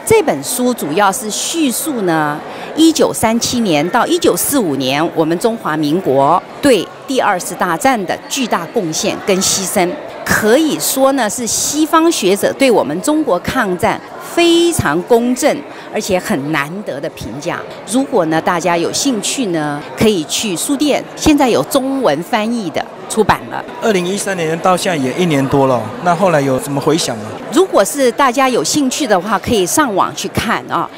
这本书主要是叙述呢，一九三七年到一九四五年，我们中华民国对第二次大战的巨大贡献跟牺牲，可以说呢是西方学者对我们中国抗战非常公正而且很难得的评价。如果呢大家有兴趣呢，可以去书店，现在有中文翻译的。出版了。二零一三年到现在也一年多了，那后来有什么回响吗？如果是大家有兴趣的话，可以上网去看啊，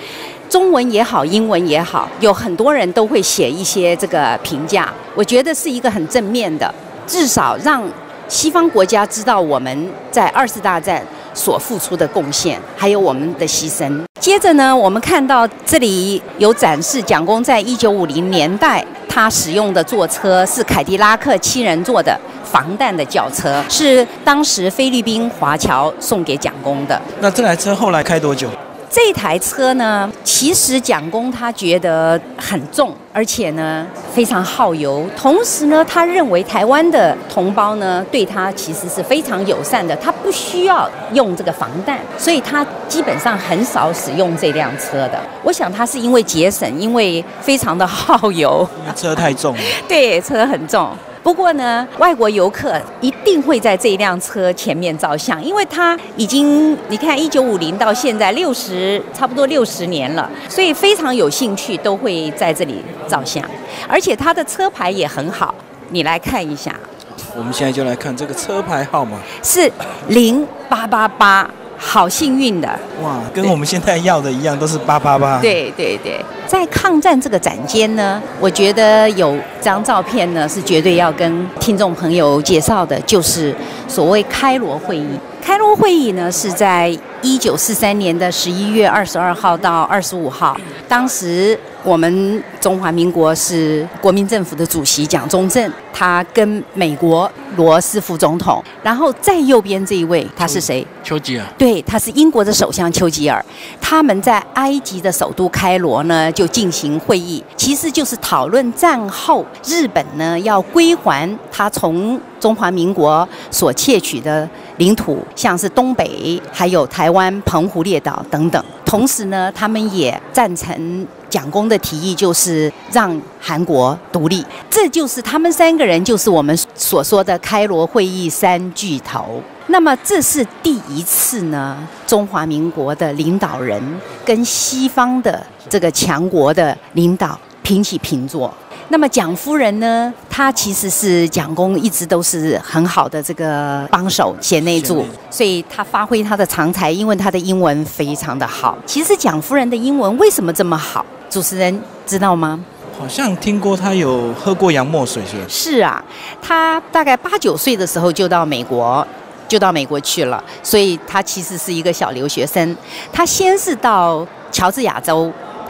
中文也好，英文也好，有很多人都会写一些这个评价。我觉得是一个很正面的，至少让西方国家知道我们在二次大战所付出的贡献，还有我们的牺牲。接着呢，我们看到这里有展示蒋公在一九五零年代。他使用的坐车是凯迪拉克七人座的防弹的轿车，是当时菲律宾华侨送给蒋公的。那这台车后来开多久？这台车呢，其实蒋公他觉得很重，而且呢非常耗油。同时呢，他认为台湾的同胞呢对他其实是非常友善的，他不需要用这个防弹，所以他基本上很少使用这辆车的。我想他是因为节省，因为非常的耗油。车太重了。对，车很重。不过呢，外国游客一定会在这一辆车前面照相，因为它已经你看一九五零到现在六十差不多六十年了，所以非常有兴趣都会在这里照相，而且它的车牌也很好，你来看一下。我们现在就来看这个车牌号码是零八八八。好幸运的哇，跟我们现在要的一样，都是八八八。对对对，在抗战这个展间呢，我觉得有张照片呢，是绝对要跟听众朋友介绍的，就是所谓开罗会议。开罗会议呢，是在一九四三年的十一月二十二号到二十五号。当时我们中华民国是国民政府的主席蒋中正，他跟美国罗斯福总统，然后在右边这一位他是谁？丘吉尔。对，他是英国的首相丘吉尔。他们在埃及的首都开罗呢，就进行会议，其实就是讨论战后日本呢要归还他从中华民国所窃取的领土。像是东北、还有台湾、澎湖列岛等等，同时呢，他们也赞成蒋公的提议，就是让韩国独立。这就是他们三个人，就是我们所说的开罗会议三巨头。那么，这是第一次呢，中华民国的领导人跟西方的这个强国的领导平起平坐。那么蒋夫人呢？她其实是蒋公一直都是很好的这个帮手、贤内助，所以她发挥她的长才，因为她的英文非常的好。其实蒋夫人的英文为什么这么好？主持人知道吗？好像听过她有喝过洋墨水，是是啊，她大概八九岁的时候就到美国，就到美国去了，所以她其实是一个小留学生。她先是到乔治亚州。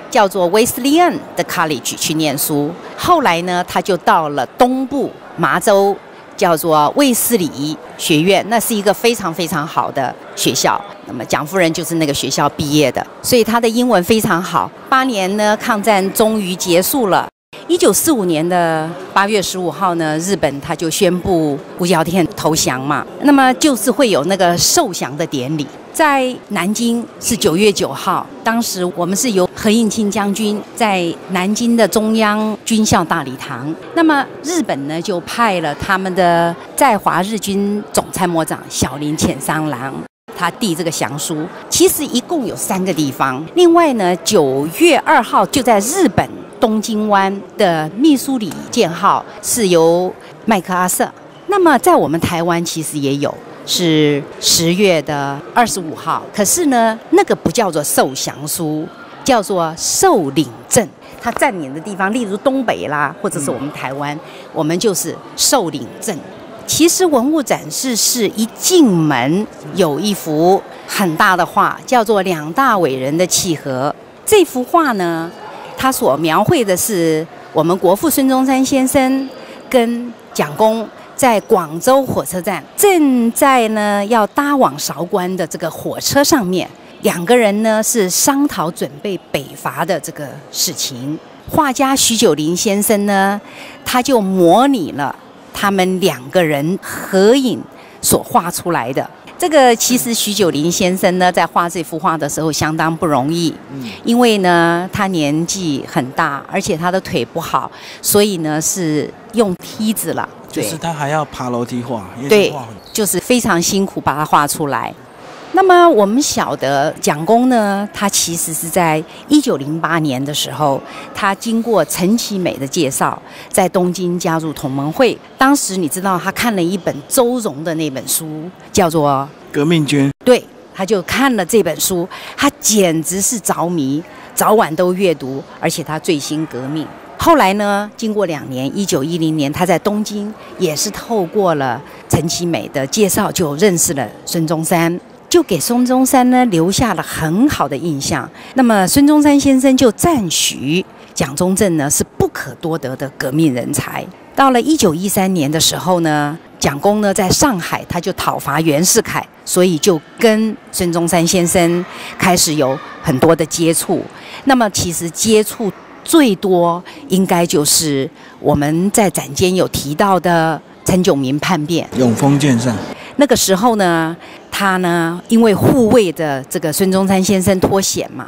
叫做威斯利安的 college 去念书，后来呢，他就到了东部麻州，叫做卫斯理学院，那是一个非常非常好的学校。那么蒋夫人就是那个学校毕业的，所以她的英文非常好。八年呢，抗战终于结束了。一九四五年的八月十五号呢，日本他就宣布五角天投降嘛，那么就是会有那个受降的典礼。在南京是九月九号，当时我们是由何应钦将军在南京的中央军校大礼堂。那么日本呢，就派了他们的在华日军总参谋长小林浅三郎，他递这个降书。其实一共有三个地方。另外呢，九月二号就在日本东京湾的密苏里舰号是由麦克阿瑟。那么在我们台湾其实也有。是十月的二十五号，可是呢，那个不叫做受降书，叫做受领证。他占领的地方，例如东北啦，或者是我们台湾，我们就是受领证。其实文物展示是一进门有一幅很大的画，叫做《两大伟人的契合》。这幅画呢，它所描绘的是我们国父孙中山先生跟蒋公。在广州火车站，正在呢要搭往韶关的这个火车上面，两个人呢是商讨准备北伐的这个事情。画家徐九龄先生呢，他就模拟了他们两个人合影所画出来的。这个其实徐九龄先生呢，在画这幅画的时候相当不容易，因为呢他年纪很大，而且他的腿不好，所以呢是用梯子了。就是他还要爬楼梯画，对，就是非常辛苦把它画出来。那么我们晓得蒋公呢，他其实是在一九零八年的时候，他经过陈其美的介绍，在东京加入同盟会。当时你知道他看了一本周荣的那本书，叫做《革命军》。对，他就看了这本书，他简直是着迷，早晚都阅读，而且他最新革命。后来呢，经过两年，一九一零年，他在东京也是透过了陈其美的介绍，就认识了孙中山。就给孙中山呢留下了很好的印象。那么孙中山先生就赞许蒋中正呢是不可多得的革命人才。到了一九一三年的时候呢，蒋公呢在上海他就讨伐袁世凯，所以就跟孙中山先生开始有很多的接触。那么其实接触最多应该就是我们在展间有提到的陈炯明叛变，永丰舰上。那个时候呢，他呢因为护卫的这个孙中山先生脱险嘛，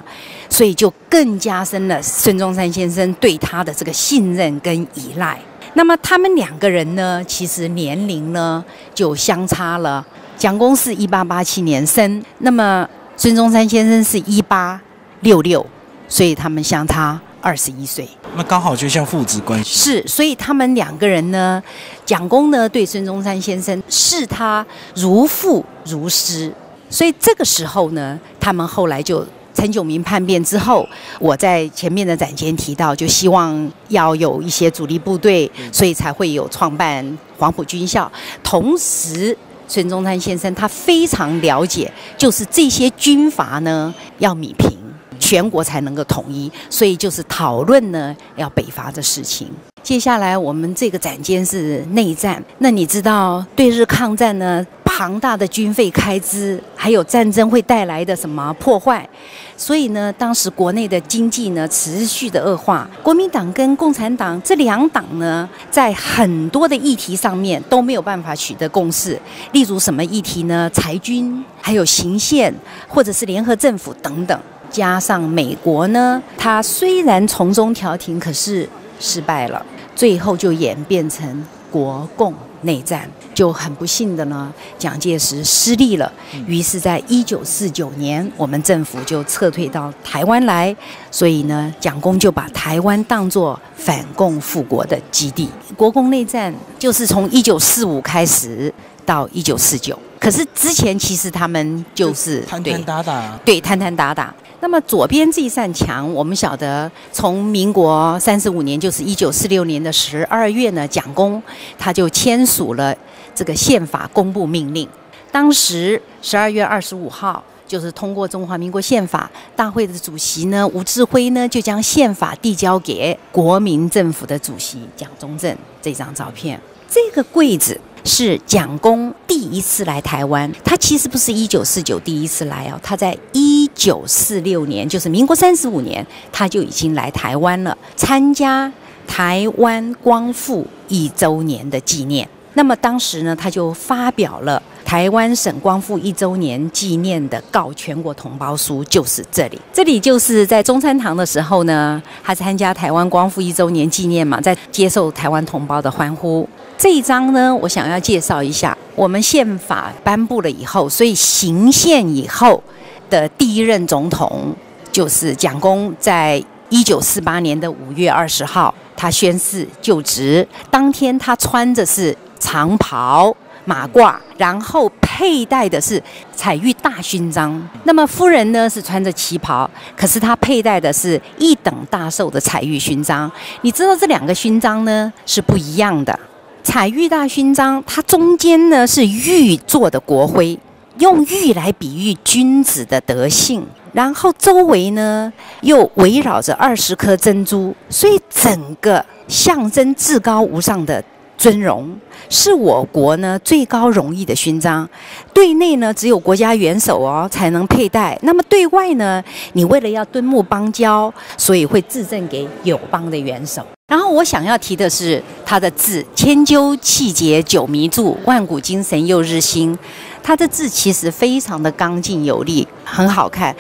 所以就更加深了孙中山先生对他的这个信任跟依赖。那么他们两个人呢，其实年龄呢就相差了。蒋公是一八八七年生，那么孙中山先生是一八六六，所以他们相差。二十一岁，那刚好就像父子关系。是，所以他们两个人呢，蒋公呢对孙中山先生视他如父如师，所以这个时候呢，他们后来就陈炯明叛变之后，我在前面的展间提到，就希望要有一些主力部队，所以才会有创办黄埔军校。同时，孙中山先生他非常了解，就是这些军阀呢要米平。全国才能够统一，所以就是讨论呢要北伐的事情。接下来我们这个展间是内战，那你知道对日抗战呢庞大的军费开支，还有战争会带来的什么破坏？所以呢，当时国内的经济呢持续的恶化，国民党跟共产党这两党呢在很多的议题上面都没有办法取得共识。例如什么议题呢？裁军，还有行宪，或者是联合政府等等。加上美国呢，他虽然从中调停，可是失败了，最后就演变成国共内战。就很不幸的呢，蒋介石失利了。于是，在一九四九年，我们政府就撤退到台湾来，所以呢，蒋公就把台湾当作反共复国的基地。国共内战就是从一九四五开始到一九四九，可是之前其实他们就是谈谈打打，对，谈谈打打。那么左边这一扇墙，我们晓得，从民国三十五年，就是一九四六年的十二月呢，蒋公他就签署了这个宪法公布命令。当时十二月二十五号，就是通过中华民国宪法大会的主席呢，吴志辉呢，就将宪法递交给国民政府的主席蒋中正。这张照片，这个柜子。是蒋公第一次来台湾，他其实不是一九四九第一次来哦，他在一九四六年，就是民国三十五年，他就已经来台湾了，参加台湾光复一周年的纪念。那么当时呢，他就发表了台湾省光复一周年纪念的告全国同胞书，就是这里。这里就是在中山堂的时候呢，他参加台湾光复一周年纪念嘛，在接受台湾同胞的欢呼。这一章呢，我想要介绍一下，我们宪法颁布了以后，所以行宪以后的第一任总统就是蒋公，在一九四八年的五月二十号，他宣誓就职。当天他穿着是长袍马褂，然后佩戴的是彩玉大勋章。那么夫人呢是穿着旗袍，可是她佩戴的是一等大寿的彩玉勋章。你知道这两个勋章呢是不一样的。彩玉大勋章，它中间呢是玉做的国徽，用玉来比喻君子的德性，然后周围呢又围绕着二十颗珍珠，所以整个象征至高无上的尊荣，是我国呢最高荣誉的勋章。对内呢，只有国家元首哦才能佩戴。那么对外呢，你为了要敦睦邦交，所以会自赠给友邦的元首。然后我想要提的是他的字，千秋气节久弥铸，万古精神又日新。它的字其实非常的刚劲有力，很好看。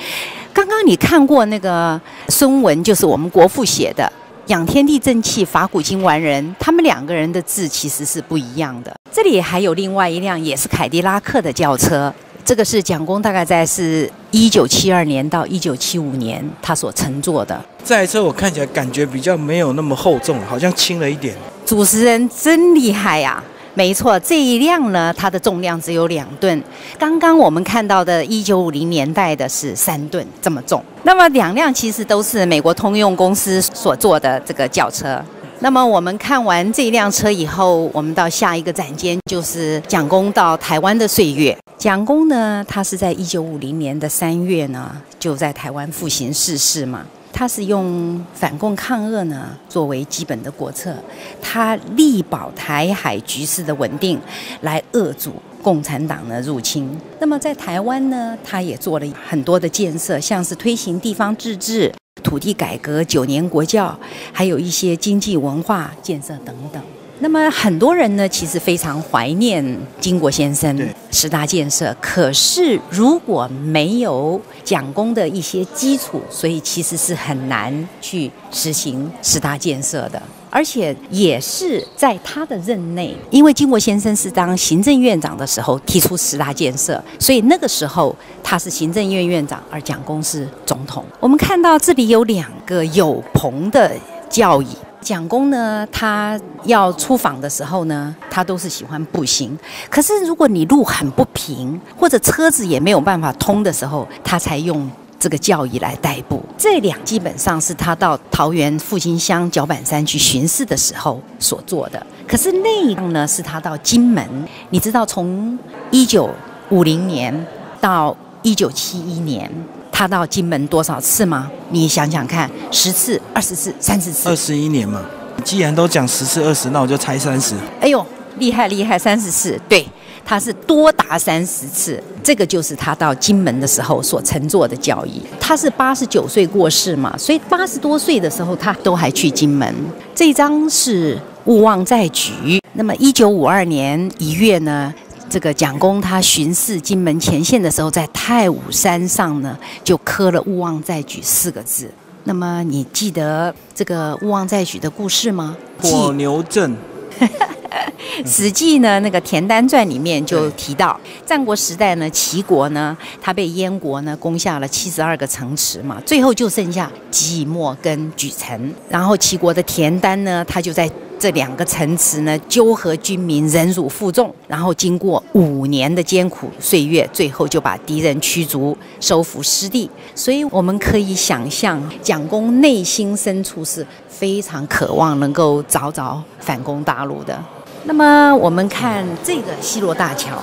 刚刚你看过那个孙文，就是我们国父写的。仰天地正气，法古今完人。他们两个人的字其实是不一样的。这里还有另外一辆也是凯迪拉克的轿车，这个是蒋公大概在是一九七二年到一九七五年他所乘坐的。这台车我看起来感觉比较没有那么厚重，好像轻了一点。主持人真厉害呀！没错，这一辆呢，它的重量只有两吨。刚刚我们看到的1950年代的是三吨这么重。那么两辆其实都是美国通用公司所做的这个轿车。那么我们看完这辆车以后，我们到下一个展间，就是蒋公到台湾的岁月。蒋公呢，他是在1950年的三月呢，就在台湾复行逝世嘛。他是用反共抗俄呢作为基本的国策，他力保台海局势的稳定，来遏阻共产党的入侵。那么在台湾呢，他也做了很多的建设，像是推行地方自治、土地改革、九年国教，还有一些经济文化建设等等。那么很多人呢，其实非常怀念金国先生十大建设。可是如果没有蒋公的一些基础，所以其实是很难去实行十大建设的。而且也是在他的任内，因为金国先生是当行政院长的时候提出十大建设，所以那个时候他是行政院院长，而蒋公是总统。我们看到这里有两个有朋的教椅。蒋公呢，他要出访的时候呢，他都是喜欢步行。可是如果你路很不平，或者车子也没有办法通的时候，他才用这个教椅来代步。这两基本上是他到桃园复兴乡脚板山去巡视的时候所做的。可是那一趟呢，是他到金门。你知道从一九五零年到一九七一年。他到金门多少次吗？你想想看，十次、二十次、三十次。二十一年嘛，既然都讲十次、二十，那我就猜三十。哎呦，厉害厉害，三十次，对，他是多达三十次。这个就是他到金门的时候所乘坐的教义。他是八十九岁过世嘛，所以八十多岁的时候他都还去金门。这张是勿忘在举。那么一九五二年一月呢？这个蒋公他巡视金门前线的时候，在太武山上呢，就刻了“勿忘在举”四个字。那么你记得这个“勿忘在举”的故事吗？火牛阵。史记呢，那个田丹传里面就提到，战国时代呢，齐国呢，他被燕国呢攻下了七十二个城池嘛，最后就剩下即墨跟莒城。然后齐国的田丹呢，他就在这两个城池呢，纠合军民，忍辱负重，然后经过五年的艰苦岁月，最后就把敌人驱逐，收复失地。所以我们可以想象，蒋公内心深处是非常渴望能够早早反攻大陆的。那么我们看这个西罗大桥，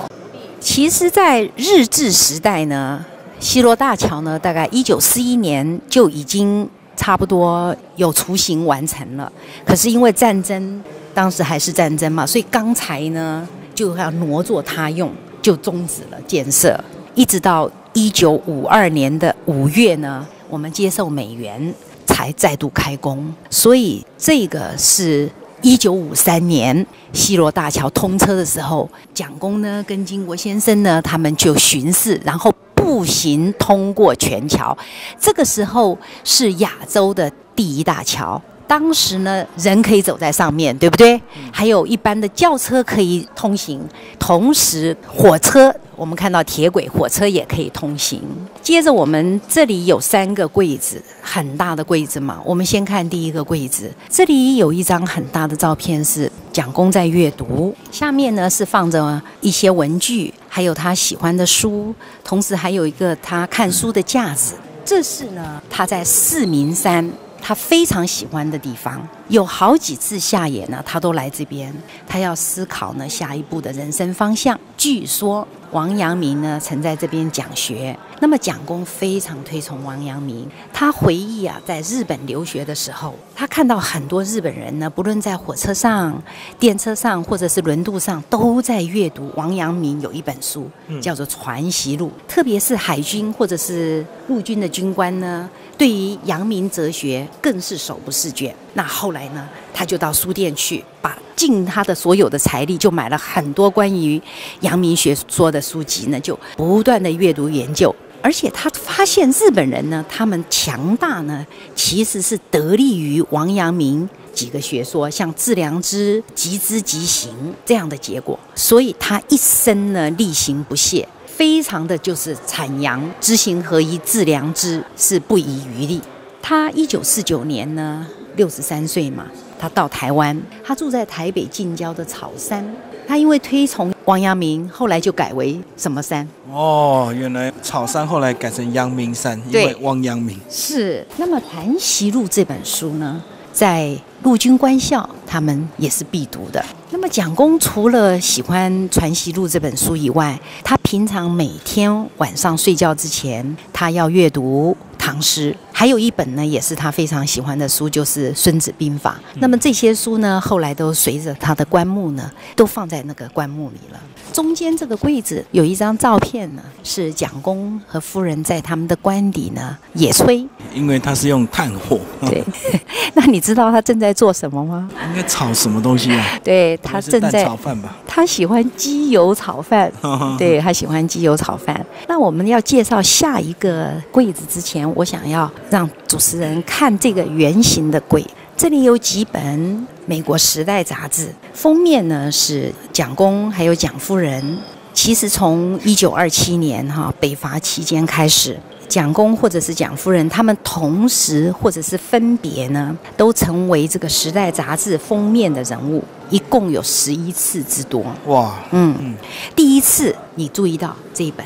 其实，在日治时代呢，西罗大桥呢，大概一九四一年就已经差不多有雏形完成了。可是因为战争，当时还是战争嘛，所以钢材呢就要挪作他用，就终止了建设。一直到一九五二年的五月呢，我们接受美元才再度开工。所以这个是。一九五三年西罗大桥通车的时候，蒋公呢跟金国先生呢，他们就巡视，然后步行通过全桥。这个时候是亚洲的第一大桥。当时呢，人可以走在上面，对不对？还有一般的轿车可以通行，同时火车，我们看到铁轨，火车也可以通行。接着，我们这里有三个柜子，很大的柜子嘛。我们先看第一个柜子，这里有一张很大的照片，是蒋公在阅读。下面呢是放着一些文具，还有他喜欢的书，同时还有一个他看书的架子。这是呢他在四明山。他非常喜欢的地方，有好几次下野呢，他都来这边。他要思考呢下一步的人生方向。据说王阳明呢曾在这边讲学。那么蒋公非常推崇王阳明。他回忆啊，在日本留学的时候，他看到很多日本人呢，不论在火车上、电车上，或者是轮渡上，都在阅读王阳明有一本书，叫做《传习录》。特别是海军或者是陆军的军官呢，对于阳明哲学更是手不释卷。那后来呢，他就到书店去，把尽他的所有的财力，就买了很多关于阳明学说的书籍呢，就不断的阅读研究。而且他发现日本人呢，他们强大呢，其实是得力于王阳明几个学说，像致良知、即知即行这样的结果。所以他一生呢，力行不懈，非常的就是阐扬知行合一、致良知，是不遗余力。他一九四九年呢，六十三岁嘛，他到台湾，他住在台北近郊的草山。他因为推崇王阳明，后来就改为什么山？哦，原来草山后来改成阳明山，因为王阳明是。那么《传习录》这本书呢，在陆军官校他们也是必读的。那么蒋公除了喜欢《传习录》这本书以外，他平常每天晚上睡觉之前，他要阅读。唐诗，还有一本呢，也是他非常喜欢的书，就是《孙子兵法》。那么这些书呢，后来都随着他的棺木呢，都放在那个棺木里了。中间这个柜子有一张照片呢，是蒋公和夫人在他们的官邸呢野炊，因为他是用炭火。对，那你知道他正在做什么吗？应该炒什么东西啊？对他正在炒饭吧？他喜欢鸡油炒饭。对他喜欢鸡油炒饭。那我们要介绍下一个柜子之前。我想要让主持人看这个圆形的柜，这里有几本美国《时代》杂志，封面呢是蒋公还有蒋夫人。其实从一九二七年哈北伐期间开始，蒋公或者是蒋夫人，他们同时或者是分别呢，都成为这个《时代》杂志封面的人物，一共有十一次之多。哇，嗯，第一次你注意到这一本，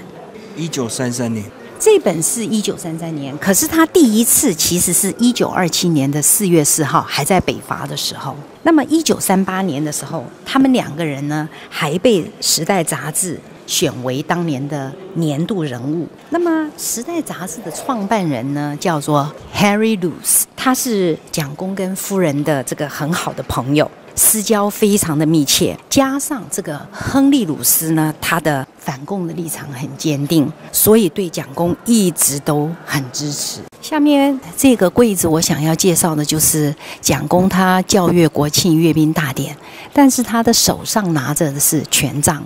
一九三三年。这本是一九三三年，可是他第一次其实是一九二七年的四月四号，还在北伐的时候。那么一九三八年的时候，他们两个人呢，还被《时代》杂志选为当年的年度人物。那么《时代》杂志的创办人呢，叫做 Harry Luce，他是蒋公跟夫人的这个很好的朋友。私交非常的密切，加上这个亨利·鲁斯呢，他的反共的立场很坚定，所以对蒋公一直都很支持。下面这个柜子，我想要介绍的就是蒋公他教阅国庆阅兵大典，但是他的手上拿着的是权杖，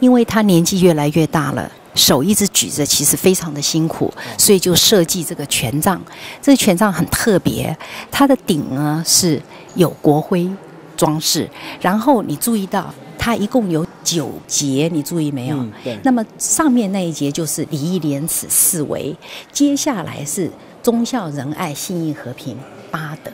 因为他年纪越来越大了，手一直举着，其实非常的辛苦，所以就设计这个权杖。这个权杖很特别，它的顶呢是有国徽。装饰，然后你注意到它一共有九节，你注意没有？对。那么上面那一节就是礼义廉耻四维，接下来是忠孝仁爱信义和平八德。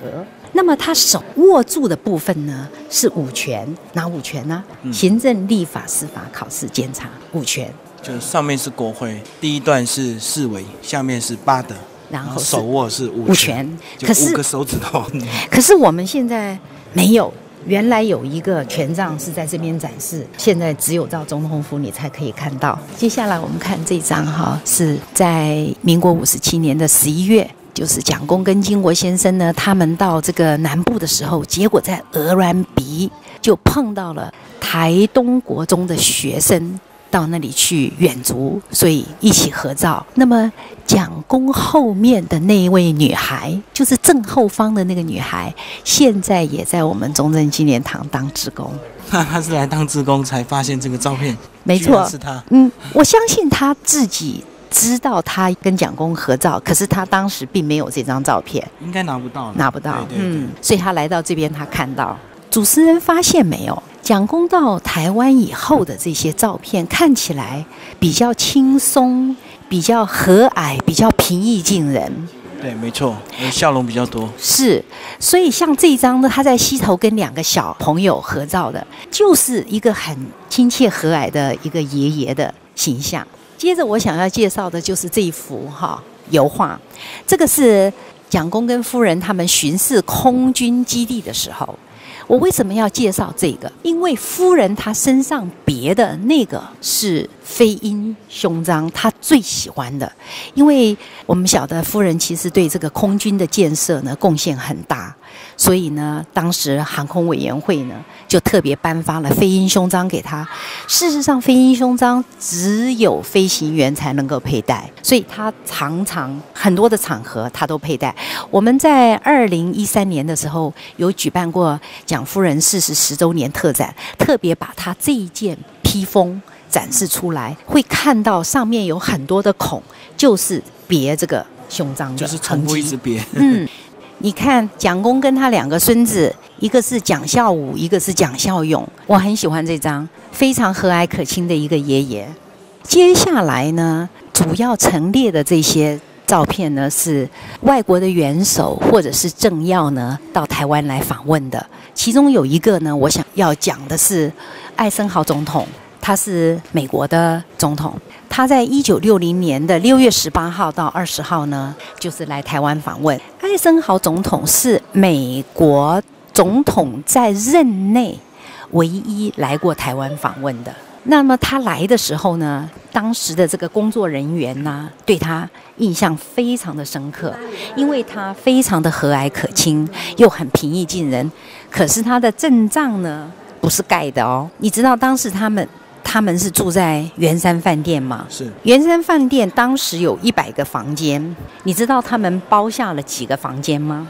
那么他手握住的部分呢是五权，哪五权呢？行政、立法、司法、考试、监察五权。就上面是国徽，第一段是四维，下面是八德，然后手握是五权，可是五个手指头。可是我们现在没有。原来有一个权杖是在这边展示，现在只有到总统府你才可以看到。接下来我们看这张哈，是在民国五十七年的十一月，就是蒋公跟金国先生呢，他们到这个南部的时候，结果在鹅銮鼻就碰到了台东国中的学生。到那里去远足，所以一起合照。那么蒋公后面的那一位女孩，就是正后方的那个女孩，现在也在我们中正纪念堂当职工。那他是来当职工才发现这个照片？没错，是她。嗯，我相信她自己知道他跟蒋公合照，可是他当时并没有这张照片，应该拿不到，拿不到。嗯，所以他来到这边，他看到。主持人发现没有？蒋公到台湾以后的这些照片看起来比较轻松，比较和蔼，比较平易近人。对，没错，笑容比较多。是，所以像这张呢，他在溪头跟两个小朋友合照的，就是一个很亲切和蔼的一个爷爷的形象。接着我想要介绍的就是这一幅哈油画，这个是蒋公跟夫人他们巡视空军基地的时候。我为什么要介绍这个？因为夫人她身上别的那个是飞鹰胸章，她最喜欢的。因为我们晓得夫人其实对这个空军的建设呢贡献很大。所以呢，当时航空委员会呢就特别颁发了飞鹰胸章给他。事实上，飞鹰胸章只有飞行员才能够佩戴，所以他常常很多的场合他都佩戴。我们在二零一三年的时候有举办过蒋夫人逝世十周年特展，特别把他这一件披风展示出来，会看到上面有很多的孔，就是别这个胸章的，就是重复一直别。嗯。你看蒋公跟他两个孙子，一个是蒋孝武，一个是蒋孝勇。我很喜欢这张，非常和蔼可亲的一个爷爷。接下来呢，主要陈列的这些照片呢，是外国的元首或者是政要呢到台湾来访问的。其中有一个呢，我想要讲的是艾森豪总统，他是美国的总统。他在一九六零年的六月十八号到二十号呢，就是来台湾访问。艾森豪总统是美国总统在任内唯一来过台湾访问的。那么他来的时候呢，当时的这个工作人员呢，对他印象非常的深刻，因为他非常的和蔼可亲，又很平易近人。可是他的阵仗呢，不是盖的哦。你知道当时他们。他们是住在圆山饭店吗？是。圆山饭店当时有一百个房间，你知道他们包下了几个房间吗？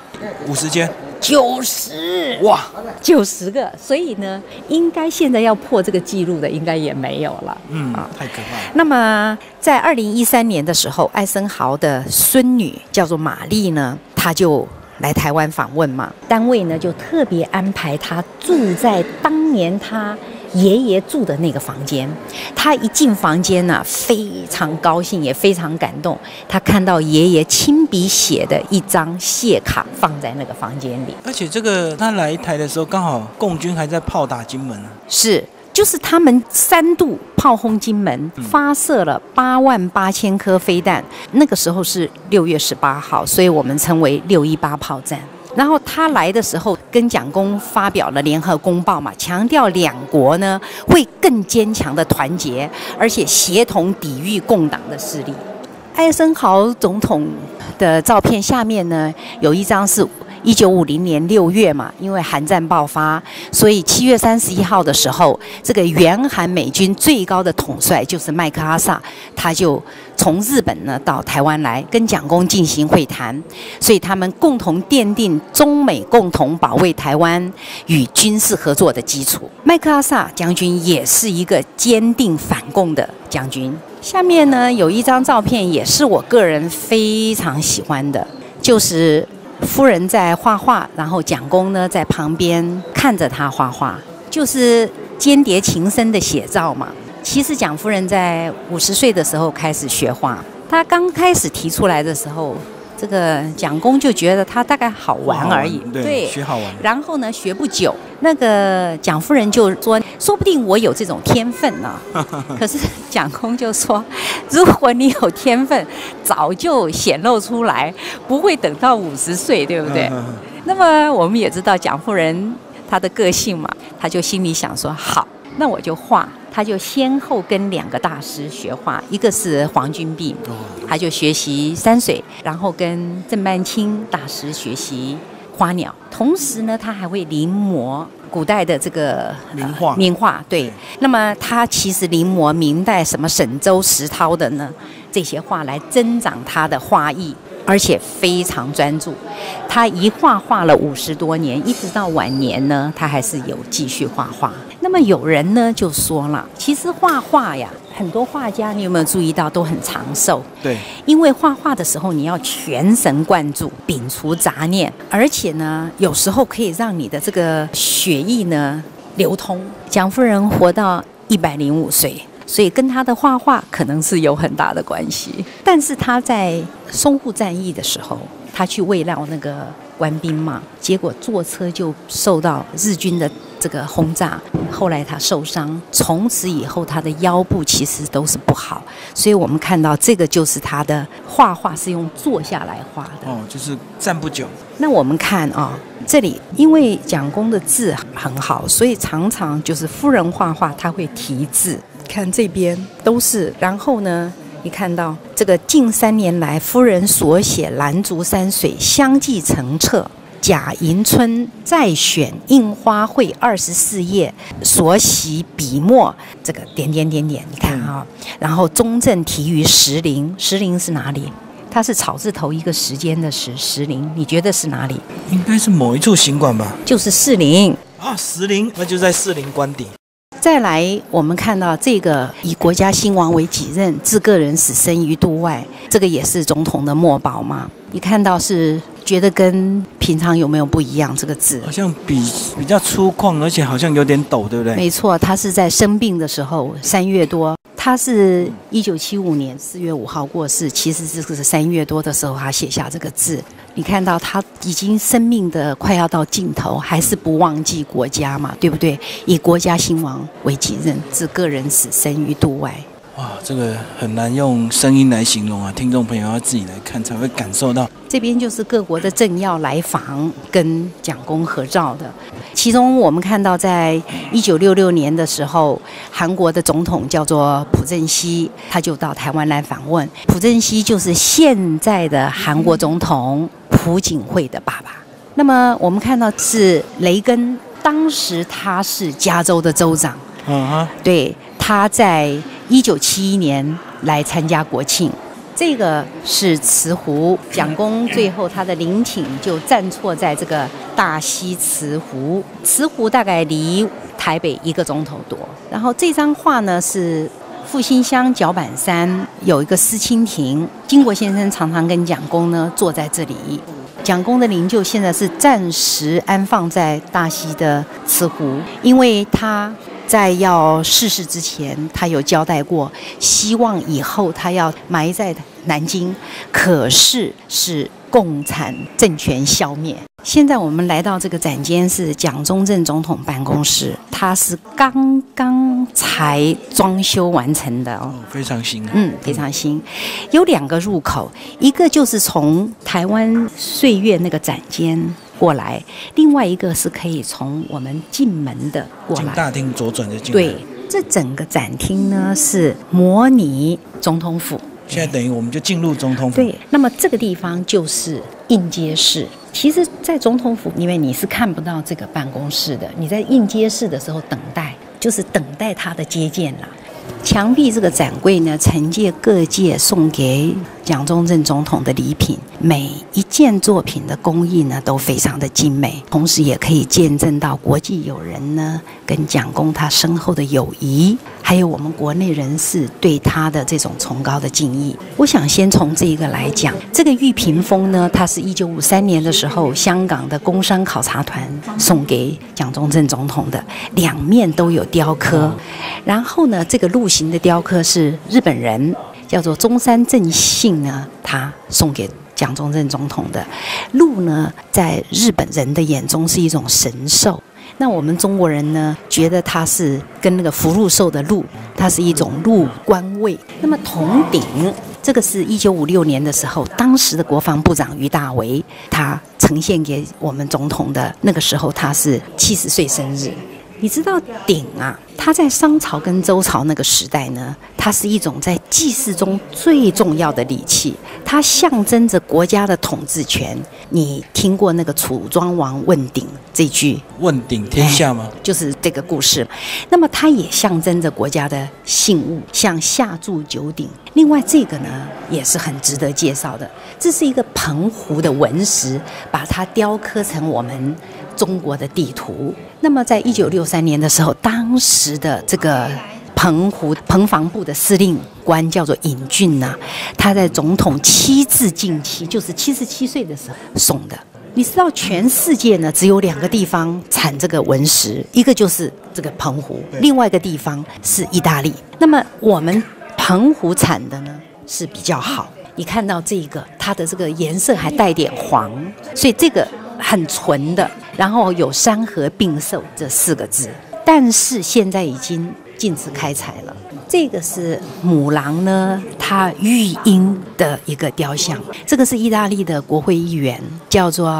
五十间。九十。哇，九十个。所以呢，应该现在要破这个记录的，应该也没有了。嗯啊，太可怕了。那么，在二零一三年的时候，艾森豪的孙女叫做玛丽呢，她就来台湾访问嘛。单位呢就特别安排她住在当年她。爷爷住的那个房间，他一进房间呢，非常高兴，也非常感动。他看到爷爷亲笔写的一张谢卡放在那个房间里，而且这个他来台的时候，刚好共军还在炮打金门啊。是，就是他们三度炮轰金门，发射了八万八千颗飞弹。那个时候是六月十八号，所以我们称为六一八炮战。然后他来的时候，跟蒋公发表了联合公报嘛，强调两国呢会更坚强的团结，而且协同抵御共党的势力。艾森豪总统的照片下面呢，有一张是。一九五零年六月嘛，因为韩战爆发，所以七月三十一号的时候，这个原韩美军最高的统帅就是麦克阿瑟，他就从日本呢到台湾来跟蒋公进行会谈，所以他们共同奠定中美共同保卫台湾与军事合作的基础。麦克阿瑟将军也是一个坚定反共的将军。下面呢有一张照片，也是我个人非常喜欢的，就是。夫人在画画，然后蒋公呢在旁边看着他画画，就是间谍情深的写照嘛。其实蒋夫人在五十岁的时候开始学画，她刚开始提出来的时候。这个蒋公就觉得她大概好玩而已，对，学好玩。然后呢，学不久，那个蒋夫人就说：“说不定我有这种天分呢。”可是蒋公就说：“如果你有天分，早就显露出来，不会等到五十岁，对不对？”那么我们也知道蒋夫人她的个性嘛，她就心里想说：“好，那我就画。”他就先后跟两个大师学画，一个是黄君璧，他就学习山水，然后跟郑半清大师学习花鸟，同时呢，他还会临摹古代的这个名画。名画对，那么他其实临摹明代什么沈周、石涛的呢这些画来增长他的画艺。而且非常专注，他一画画了五十多年，一直到晚年呢，他还是有继续画画。那么有人呢就说了，其实画画呀，很多画家你有没有注意到都很长寿？对，因为画画的时候你要全神贯注，摒除杂念，而且呢，有时候可以让你的这个血液呢流通。蒋夫人活到一百零五岁。所以跟她的画画可能是有很大的关系，但是她在淞沪战役的时候，她。去慰劳那个官兵嘛，结果坐车就受到日军的这个轰炸，后来他受伤，从此以后他的腰部其实都是不好，所以我们看到这个就是他的画画是用坐下来画的，哦，就是站不久。那我们看啊，这里因为蒋公的字很好，所以常常就是夫人画画他会题字，看这边都是，然后呢？你看到这个近三年来，夫人所写兰竹山水相继成册，贾迎春再选印花会二十四页所喜笔墨，这个点点点点，你看啊，然后中正题于石林，石林是哪里？它是草字头一个时间的石石林，你觉得是哪里？应该是某一处行馆吧？就是士林啊，石林，那就在士林官邸。再来，我们看到这个以国家兴亡为己任，置个人死生于度外，这个也是总统的墨宝嘛？你看到是觉得跟平常有没有不一样？这个字好像比比较粗犷，而且好像有点抖，对不对？没错，他是在生病的时候，三月多。他是一九七五年四月五号过世，其实这个是三月多的时候，他写下这个字。你看到他已经生命的快要到尽头，还是不忘记国家嘛，对不对？以国家兴亡为己任，置个人死生于度外。哇，这个很难用声音来形容啊！听众朋友要自己来看才会感受到。这边就是各国的政要来访，跟蒋公合照的。其中我们看到，在一九六六年的时候，韩国的总统叫做朴正熙，他就到台湾来访问。朴正熙就是现在的韩国总统朴槿惠的爸爸。那么我们看到是雷根，当时他是加州的州长。嗯哼，对，他在。一九七一年来参加国庆，这个是慈湖，蒋公最后他的灵寝就站错在这个大溪慈湖，慈湖大概离台北一个钟头多。然后这张画呢是复兴乡脚板山有一个思清亭，金国先生常常跟蒋公呢坐在这里，蒋公的灵柩现在是暂时安放在大溪的慈湖，因为他。在要逝世之前，他有交代过，希望以后他要埋在南京，可是是共产政权消灭。现在我们来到这个展间是蒋中正总统办公室，它是刚刚才装修完成的哦，非常新，嗯，非常新。有两个入口，一个就是从台湾岁月那个展间。过来，另外一个是可以从我们进门的过来。大厅左转就进。对，这整个展厅呢是模拟总统府。现在等于我们就进入总统府。对，那么这个地方就是应接室。其实，在总统府，里面你是看不到这个办公室的，你在应接室的时候等待，就是等待他的接见啦。墙壁这个展柜呢，承接各界送给蒋中正总统的礼品，每一件作品的工艺呢都非常的精美，同时也可以见证到国际友人呢跟蒋公他深厚的友谊。还有我们国内人士对他的这种崇高的敬意，我想先从这一个来讲。这个玉屏风呢，它是一九五三年的时候香港的工商考察团送给蒋中正总统的，两面都有雕刻。然后呢，这个路形的雕刻是日本人叫做中山正信呢，他送给蒋中正总统的。鹿呢，在日本人的眼中是一种神兽。那我们中国人呢，觉得它是跟那个福禄寿的禄，它是一种禄官位。那么铜鼎，这个是一九五六年的时候，当时的国防部长于大为，他呈现给我们总统的那个时候，他是七十岁生日。你知道鼎啊？它在商朝跟周朝那个时代呢，它是一种在祭祀中最重要的礼器，它象征着国家的统治权。你听过那个楚庄王问鼎这句“问鼎天下”吗？就是这个故事。那么它也象征着国家的信物，像下注九鼎。另外这个呢，也是很值得介绍的。这是一个澎湖的文石，把它雕刻成我们。中国的地图。那么，在一九六三年的时候，当时的这个澎湖澎防部的司令官叫做尹俊呐，他在总统七字近期，就是七十七岁的时候送的。你知道，全世界呢只有两个地方产这个文石，一个就是这个澎湖，另外一个地方是意大利。那么我们澎湖产的呢是比较好。你看到这个，它的这个颜色还带点黄，所以这个很纯的。然后有“山河并寿”这四个字，但是现在已经禁止开采了。这个是母狼呢，它育婴的一个雕像。这个是意大利的国会议员，叫做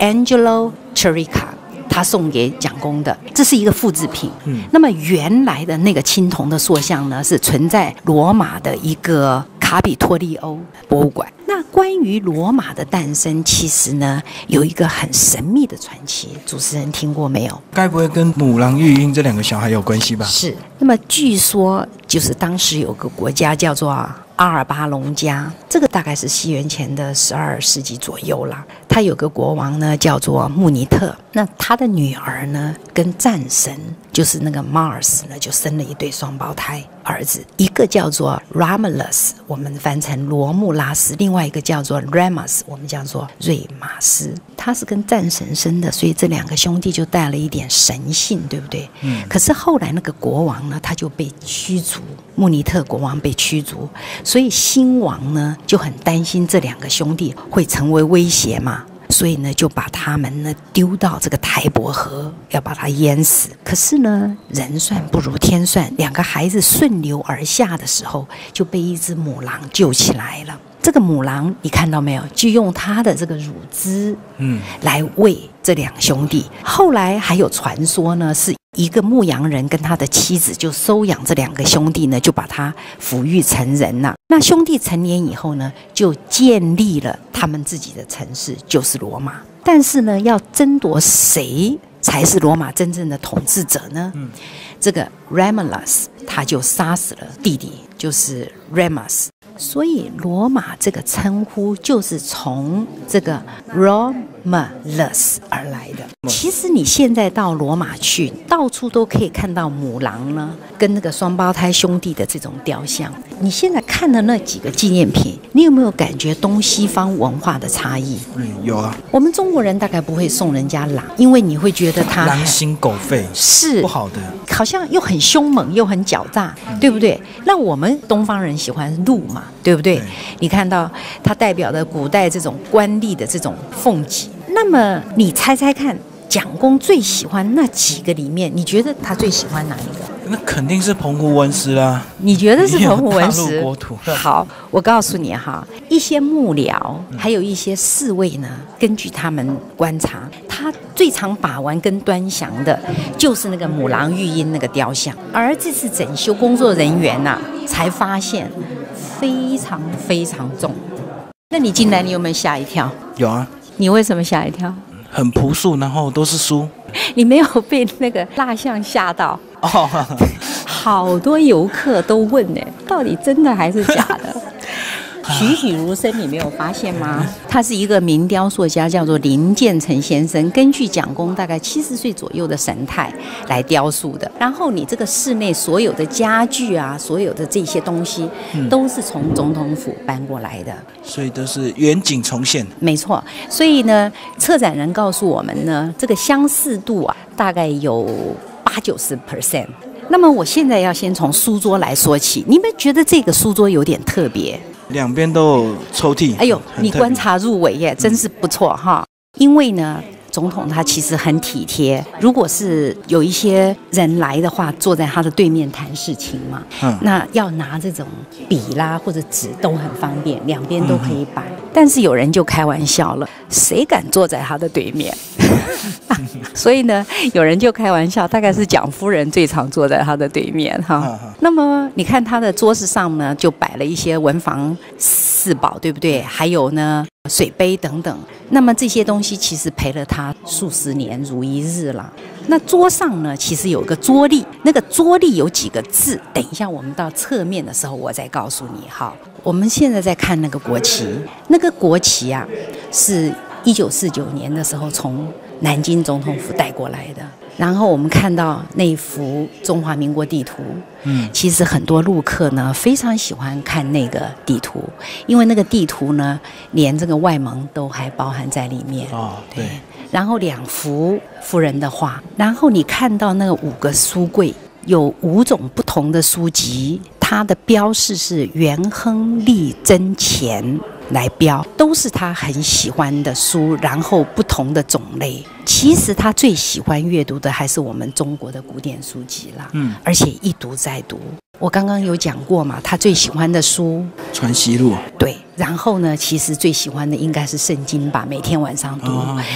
Angelo Cherica 他送给蒋公的。这是一个复制品。嗯。那么原来的那个青铜的塑像呢，是存在罗马的一个卡比托利欧博物馆。那关于罗马的诞生，其实呢有一个很神秘的传奇，主持人听过没有？该不会跟母狼育婴这两个小孩有关系吧？是。那么据说。就是当时有个国家叫做阿尔巴隆加，这个大概是西元前的十二世纪左右了。他有个国王呢，叫做穆尼特。那他的女儿呢，跟战神就是那个 Mars 呢，就生了一对双胞胎儿子，一个叫做 Romulus，我们翻成罗穆拉斯；另外一个叫做 Remus，我们叫做瑞马斯。他是跟战神生的，所以这两个兄弟就带了一点神性，对不对？嗯。可是后来那个国王呢，他就被驱逐。穆尼特国王被驱逐，所以新王呢就很担心这两个兄弟会成为威胁嘛，所以呢就把他们呢丢到这个台伯河，要把他淹死。可是呢人算不如天算，两个孩子顺流而下的时候就被一只母狼救起来了。这个母狼你看到没有？就用它的这个乳汁，嗯，来喂这两兄弟。后来还有传说呢，是。一个牧羊人跟他的妻子就收养这两个兄弟呢，就把他抚育成人了。那兄弟成年以后呢，就建立了他们自己的城市，就是罗马。但是呢，要争夺谁才是罗马真正的统治者呢？这个 Romulus 他就杀死了弟弟，就是 Remus。所以罗马这个称呼就是从这个 Romulus 而来的。其实你现在到罗马去，到处都可以看到母狼呢，跟那个双胞胎兄弟的这种雕像。你现在看的那几个纪念品，你有没有感觉东西方文化的差异？嗯，有啊。我们中国人大概不会送人家狼，因为你会觉得它狼心狗肺，是不好的，好像又很凶猛又很狡诈，对不对？那我们东方人喜欢鹿嘛，对不对？你看到它代表的古代这种官吏的这种凤脊，那么你猜猜看？蒋公最喜欢那几个里面，你觉得他最喜欢哪一个？那肯定是澎湖文石啦。你觉得是澎湖文石？国土。好，我告诉你哈，一些幕僚，还有一些侍卫呢，根据他们观察，他最常把玩跟端详的，就是那个母狼育婴那个雕像。而这次整修工作人员呐，才发现非常非常重。那你进来，你有没有吓一跳？有啊。你为什么吓一跳？很朴素，然后都是书。你没有被那个蜡像吓到？哦，好多游客都问呢，到底真的还是假的？栩栩如生，你没有发现吗？他是一个名雕塑家，叫做林建成先生。根据蒋公大概七十岁左右的神态来雕塑的。然后你这个室内所有的家具啊，所有的这些东西，都是从总统府搬过来的。所以都是远景重现。没错。所以呢，策展人告诉我们呢，这个相似度啊，大概有八九十 percent。那么我现在要先从书桌来说起，你们觉得这个书桌有点特别？两边都有抽屉。哎呦，你观察入微耶，真是不错哈。因为呢，总统他其实很体贴。如果是有一些人来的话，坐在他的对面谈事情嘛，嗯，那要拿这种笔啦或者纸都很方便，两边都可以摆。但是有人就开玩笑了，谁敢坐在他的对面？所以呢，有人就开玩笑，大概是蒋夫人最常坐在他的对面哈。那么你看他的桌子上呢，就摆了一些文房四宝，对不对？还有呢，水杯等等。那么这些东西其实陪了他数十年如一日了。那桌上呢，其实有个桌历，那个桌历有几个字？等一下我们到侧面的时候，我再告诉你哈。我们现在在看那个国旗，那个国旗啊，是一九四九年的时候从。南京总统府带过来的，然后我们看到那幅中华民国地图，嗯，其实很多陆客呢非常喜欢看那个地图，因为那个地图呢连这个外蒙都还包含在里面哦，对。然后两幅夫人的画，然后你看到那个五个书柜，有五种不同的书籍。它的标示是元亨利贞乾来标，都是他很喜欢的书，然后不同的种类。其实他最喜欢阅读的还是我们中国的古典书籍啦，嗯，而且一读再读。我刚刚有讲过嘛，他最喜欢的书《传习录》对，然后呢，其实最喜欢的应该是圣经吧，每天晚上读，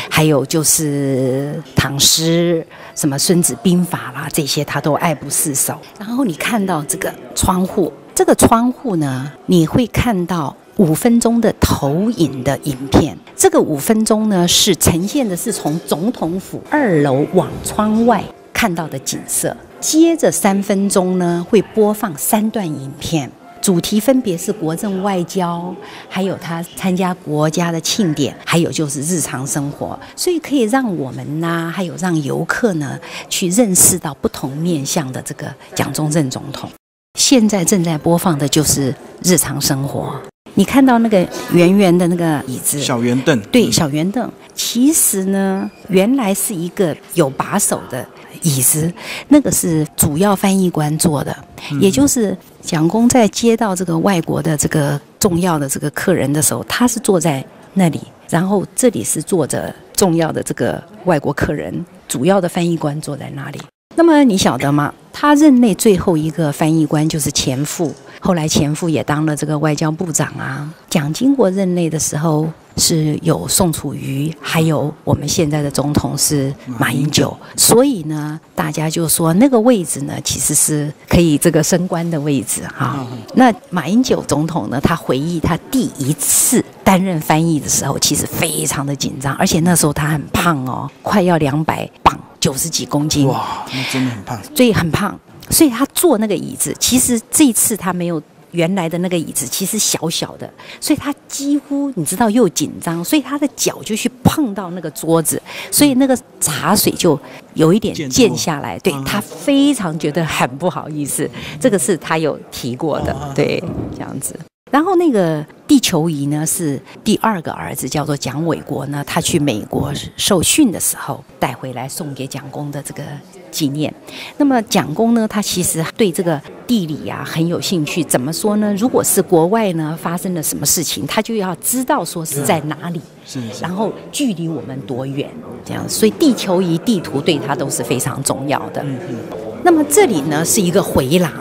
还有就是唐诗，什么《孙子兵法》啦，这些他都爱不释手。然后你看到这个窗户，这个窗户呢，你会看到。五分钟的投影的影片，这个五分钟呢是呈现的是从总统府二楼往窗外看到的景色。接着三分钟呢会播放三段影片，主题分别是国政外交，还有他参加国家的庆典，还有就是日常生活，所以可以让我们呢，还有让游客呢去认识到不同面向的这个蒋中正总统。现在正在播放的就是日常生活。你看到那个圆圆的那个椅子，小圆凳，对，小圆凳。其实呢，原来是一个有把手的椅子，那个是主要翻译官坐的，也就是蒋公在接到这个外国的这个重要的这个客人的时候，他是坐在那里，然后这里是坐着重要的这个外国客人，主要的翻译官坐在那里。那么你晓得吗？他任内最后一个翻译官就是钱复。后来前夫也当了这个外交部长啊。蒋经国任内的时候是有宋楚瑜，还有我们现在的总统是马英九，所以呢，大家就说那个位置呢，其实是可以这个升官的位置哈。那马英九总统呢，他回忆他第一次担任翻译的时候，其实非常的紧张，而且那时候他很胖哦，快要两百磅，九十几公斤。哇，那真的很胖。所以很胖。所以他坐那个椅子，其实这一次他没有原来的那个椅子，其实小小的，所以他几乎你知道又紧张，所以他的脚就去碰到那个桌子，所以那个茶水就有一点溅下来，对他非常觉得很不好意思，这个是他有提过的，对，这样子。然后那个地球仪呢，是第二个儿子叫做蒋纬国呢，他去美国受训的时候带回来送给蒋公的这个纪念。那么蒋公呢，他其实对这个地理啊很有兴趣。怎么说呢？如果是国外呢发生了什么事情，他就要知道说是在哪里，是，然后距离我们多远，这样。所以地球仪地图对他都是非常重要的。嗯嗯。那么这里呢是一个回廊。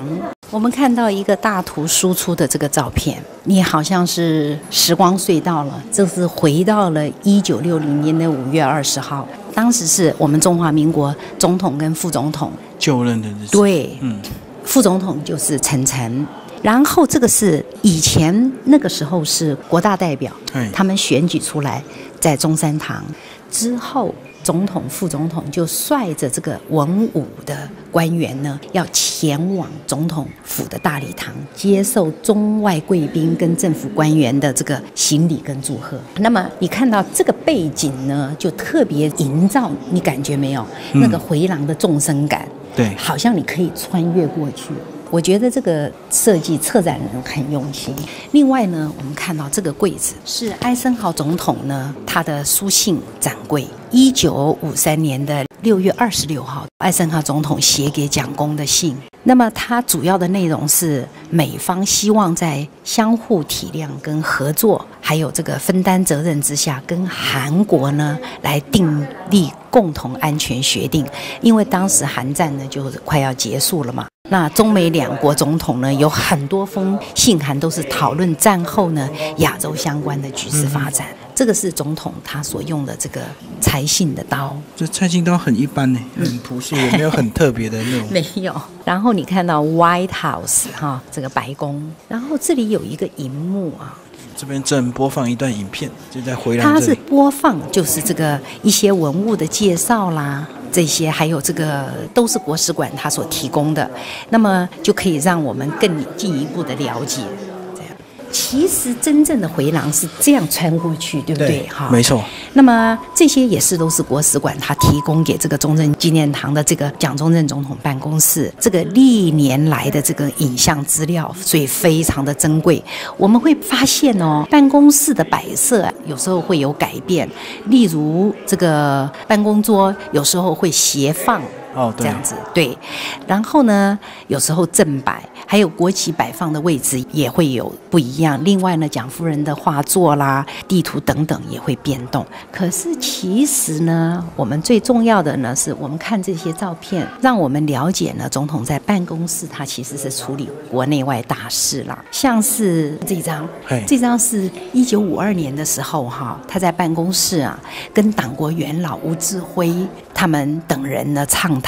我们看到一个大图输出的这个照片，你好像是时光隧道了，这是回到了一九六零年的五月二十号，当时是我们中华民国总统跟副总统就任的日子。对，嗯，副总统就是陈诚，然后这个是以前那个时候是国大代表，他们选举出来在中山堂之后。总统、副总统就率着这个文武的官员呢，要前往总统府的大礼堂，接受中外贵宾跟政府官员的这个行礼跟祝贺。那么你看到这个背景呢，就特别营造，你感觉没有那个回廊的众生感？对，好像你可以穿越过去。我觉得这个设计策展人很用心。另外呢，我们看到这个柜子是艾森豪总统呢他的书信展柜，一九五三年的六月二十六号，艾森豪总统写给蒋公的信。那么它主要的内容是美方希望在相互体谅跟合作，还有这个分担责任之下，跟韩国呢来订立共同安全协定。因为当时韩战呢就是快要结束了嘛。那中美两国总统呢，有很多封信函都是讨论战后呢亚洲相关的局势发展。这个是总统他所用的这个裁信的刀。这裁信刀很一般呢，很朴素，也没有很特别的那种。没有。然后你看到 White House 哈，这个白宫，然后这里有一个荧幕啊。这边正播放一段影片，就在回来。它是播放，就是这个一些文物的介绍啦。这些还有这个都是国史馆它所提供的，那么就可以让我们更进一步的了解。其实真正的回廊是这样穿过去，对不对？哈，没错。那么这些也是都是国史馆他提供给这个中正纪念堂的这个蒋中正总统办公室这个历年来的这个影像资料，所以非常的珍贵。我们会发现哦，办公室的摆设有时候会有改变，例如这个办公桌有时候会斜放。哦，这样子对。然后呢，有时候正摆，还有国旗摆放的位置也会有不一样。另外呢，蒋夫人的画作啦、地图等等也会变动。可是其实呢，我们最重要的呢，是我们看这些照片，让我们了解呢，总统在办公室他其实是处理国内外大事啦。像是这张，这张是一九五二年的时候哈，他在办公室啊，跟党国元老吴志辉他们等人呢畅谈。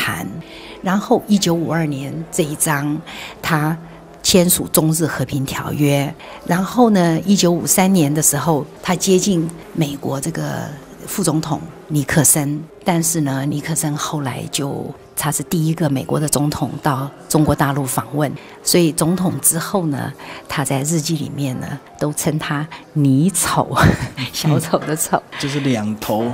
然后，一九五二年这一章，他签署中日和平条约。然后呢，一九五三年的时候，他接近美国这个副总统尼克森。但是呢，尼克森后来就他是第一个美国的总统到中国大陆访问，所以总统之后呢，他在日记里面呢都称他“你丑”，小丑的丑，就是两头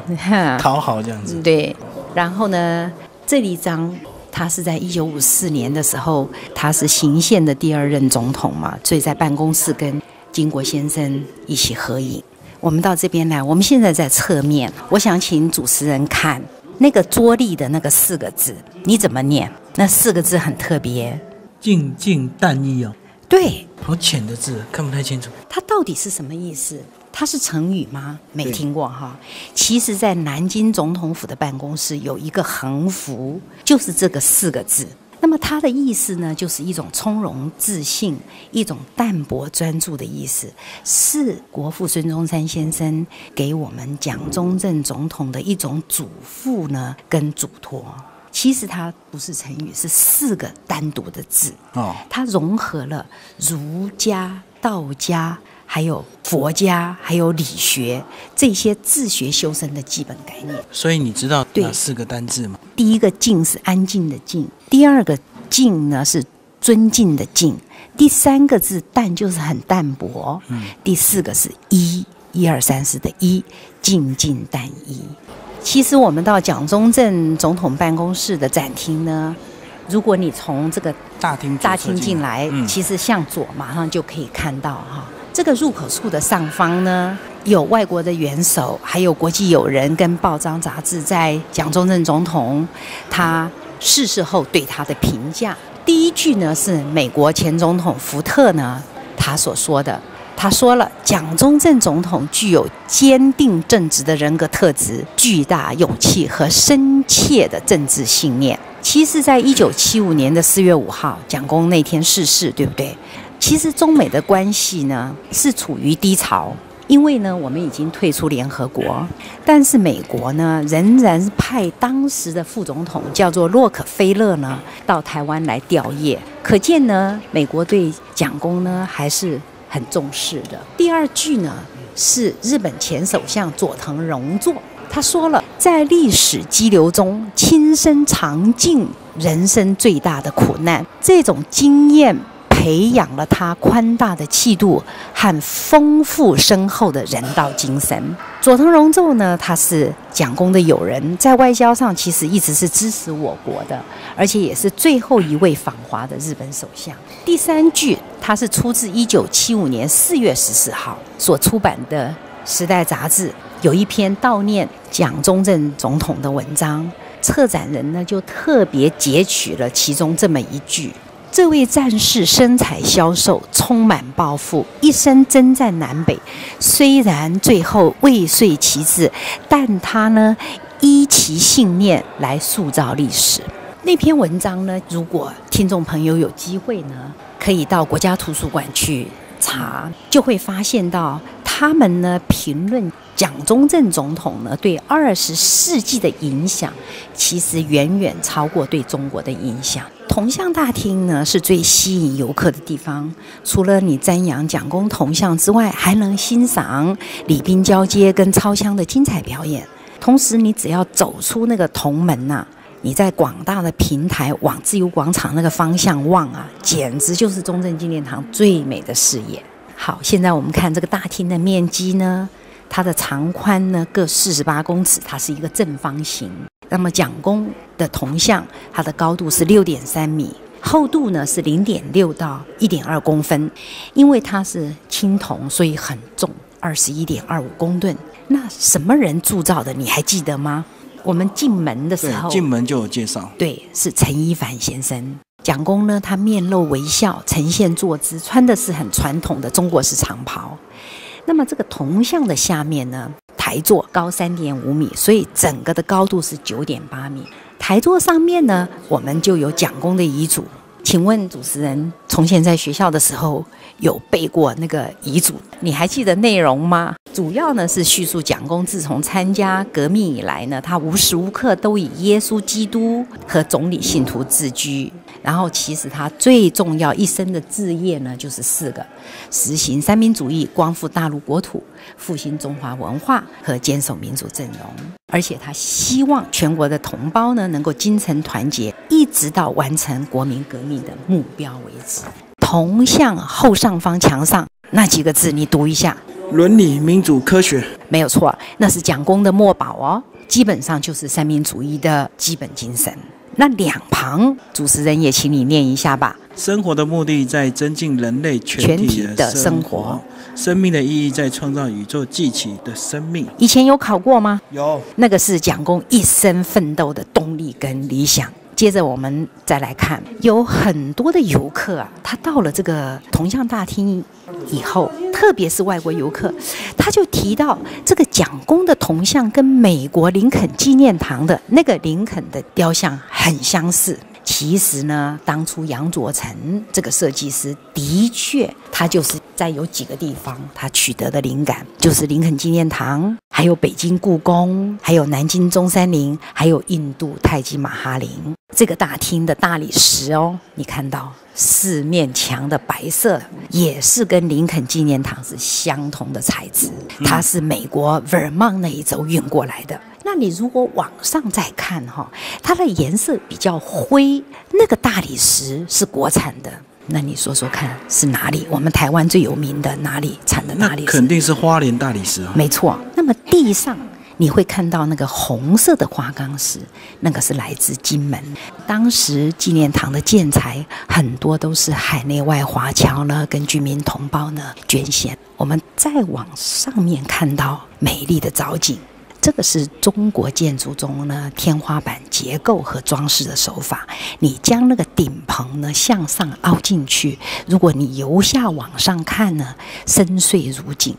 讨好这样子。对，然后呢，这一张。他是在一九五四年的时候，他是行宪的第二任总统嘛，所以在办公室跟金国先生一起合影。我们到这边来，我们现在在侧面，我想请主持人看那个桌立的那个四个字，你怎么念？那四个字很特别，静静淡逸哦。对，好浅的字，看不太清楚。它到底是什么意思？它是成语吗？没听过哈。其实，在南京总统府的办公室有一个横幅，就是这个四个字。那么它的意思呢，就是一种从容自信、一种淡泊专注的意思，是国父孙中山先生给我们蒋中正总统的一种嘱咐呢，跟嘱托。其实它不是成语，是四个单独的字哦，它融合了儒家、道家。还有佛家，还有理学这些自学修身的基本概念。所以你知道哪四个单字吗？第一个“静”是安静的“静”，第二个“静”呢是尊敬的“敬”，第三个字“淡”就是很淡薄，嗯，第四个是一，一二三四的“一”，静静淡一。其实我们到蒋中正总统办公室的展厅呢，如果你从这个大厅大厅进来，其实向左马上就可以看到哈。这个入口处的上方呢，有外国的元首，还有国际友人跟报章杂志在蒋中正总统他逝世后对他的评价。第一句呢是美国前总统福特呢他所说的，他说了蒋中正总统具有坚定正直的人格特质、巨大勇气和深切的政治信念。其实，在一九七五年的四月五号，蒋公那天逝世，对不对？其实中美的关系呢是处于低潮，因为呢我们已经退出联合国，但是美国呢仍然派当时的副总统叫做洛克菲勒呢到台湾来吊唁，可见呢美国对蒋公呢还是很重视的。第二句呢是日本前首相佐藤荣作，他说了，在历史激流中亲身尝尽人生最大的苦难，这种经验。培养了他宽大的气度和丰富深厚的人道精神。佐藤荣作呢，他是蒋公的友人，在外交上其实一直是支持我国的，而且也是最后一位访华的日本首相。第三句，它是出自一九七五年四月十四号所出版的《时代》杂志，有一篇悼念蒋中正总统的文章，策展人呢就特别截取了其中这么一句。这位战士身材消瘦，充满抱负，一生征战南北。虽然最后未遂其志，但他呢依其信念来塑造历史。那篇文章呢，如果听众朋友有机会呢，可以到国家图书馆去查，就会发现到他们呢评论蒋中正总统呢对二十世纪的影响，其实远远超过对中国的影响。铜像大厅呢是最吸引游客的地方。除了你瞻仰蒋公铜像之外，还能欣赏礼宾交接跟操枪的精彩表演。同时，你只要走出那个铜门呐，你在广大的平台往自由广场那个方向望啊，简直就是中正纪念堂最美的视野。好，现在我们看这个大厅的面积呢，它的长宽呢各四十八公尺，它是一个正方形。那么蒋公的铜像，它的高度是六点三米，厚度呢是零点六到一点二公分，因为它是青铜，所以很重，二十一点二五公吨。那什么人铸造的？你还记得吗？我们进门的时候，进门就有介绍。对，是陈一凡先生。蒋公呢，他面露微笑，呈现坐姿，穿的是很传统的中国式长袍。那么这个铜像的下面呢，台座高三点五米，所以整个的高度是九点八米。台座上面呢，我们就有蒋公的遗嘱。请问主持人，从前在学校的时候有背过那个遗嘱？你还记得内容吗？主要呢是叙述蒋公自从参加革命以来呢，他无时无刻都以耶稣基督和总理信徒自居。然后，其实他最重要一生的志业呢，就是四个：实行三民主义，光复大陆国土，复兴中华文化和坚守民主阵容。而且，他希望全国的同胞呢，能够精诚团结，一直到完成国民革命的目标为止。铜像后上方墙上那几个字，你读一下：伦理、民主、科学。没有错，那是蒋公的墨宝哦，基本上就是三民主义的基本精神。那两旁主持人也请你念一下吧。生活的目的在增进人类全体的生活，生命的意义在创造宇宙记起的生命。以前有考过吗？有。那个是蒋公一生奋斗的动力跟理想。接着我们再来看，有很多的游客啊，他到了这个铜像大厅以后，特别是外国游客，他就提到这个蒋公的铜像跟美国林肯纪念堂的那个林肯的雕像很相似。其实呢，当初杨佐成这个设计师的确，他就是在有几个地方他取得的灵感，就是林肯纪念堂，还有北京故宫，还有南京中山陵，还有印度泰姬玛哈陵这个大厅的大理石哦，你看到四面墙的白色，也是跟林肯纪念堂是相同的材质，它是美国 Vermont 那一州运过来的。那你如果往上再看哈，它的颜色比较灰，那个大理石是国产的。那你说说看是哪里？我们台湾最有名的哪里产的大理石？肯定是花莲大理石啊。没错。那么地上你会看到那个红色的花岗石，那个是来自金门。当时纪念堂的建材很多都是海内外华侨呢跟居民同胞呢捐献。我们再往上面看到美丽的藻井。这个是中国建筑中呢天花板结构和装饰的手法。你将那个顶棚呢向上凹进去，如果你由下往上看呢，深邃如井。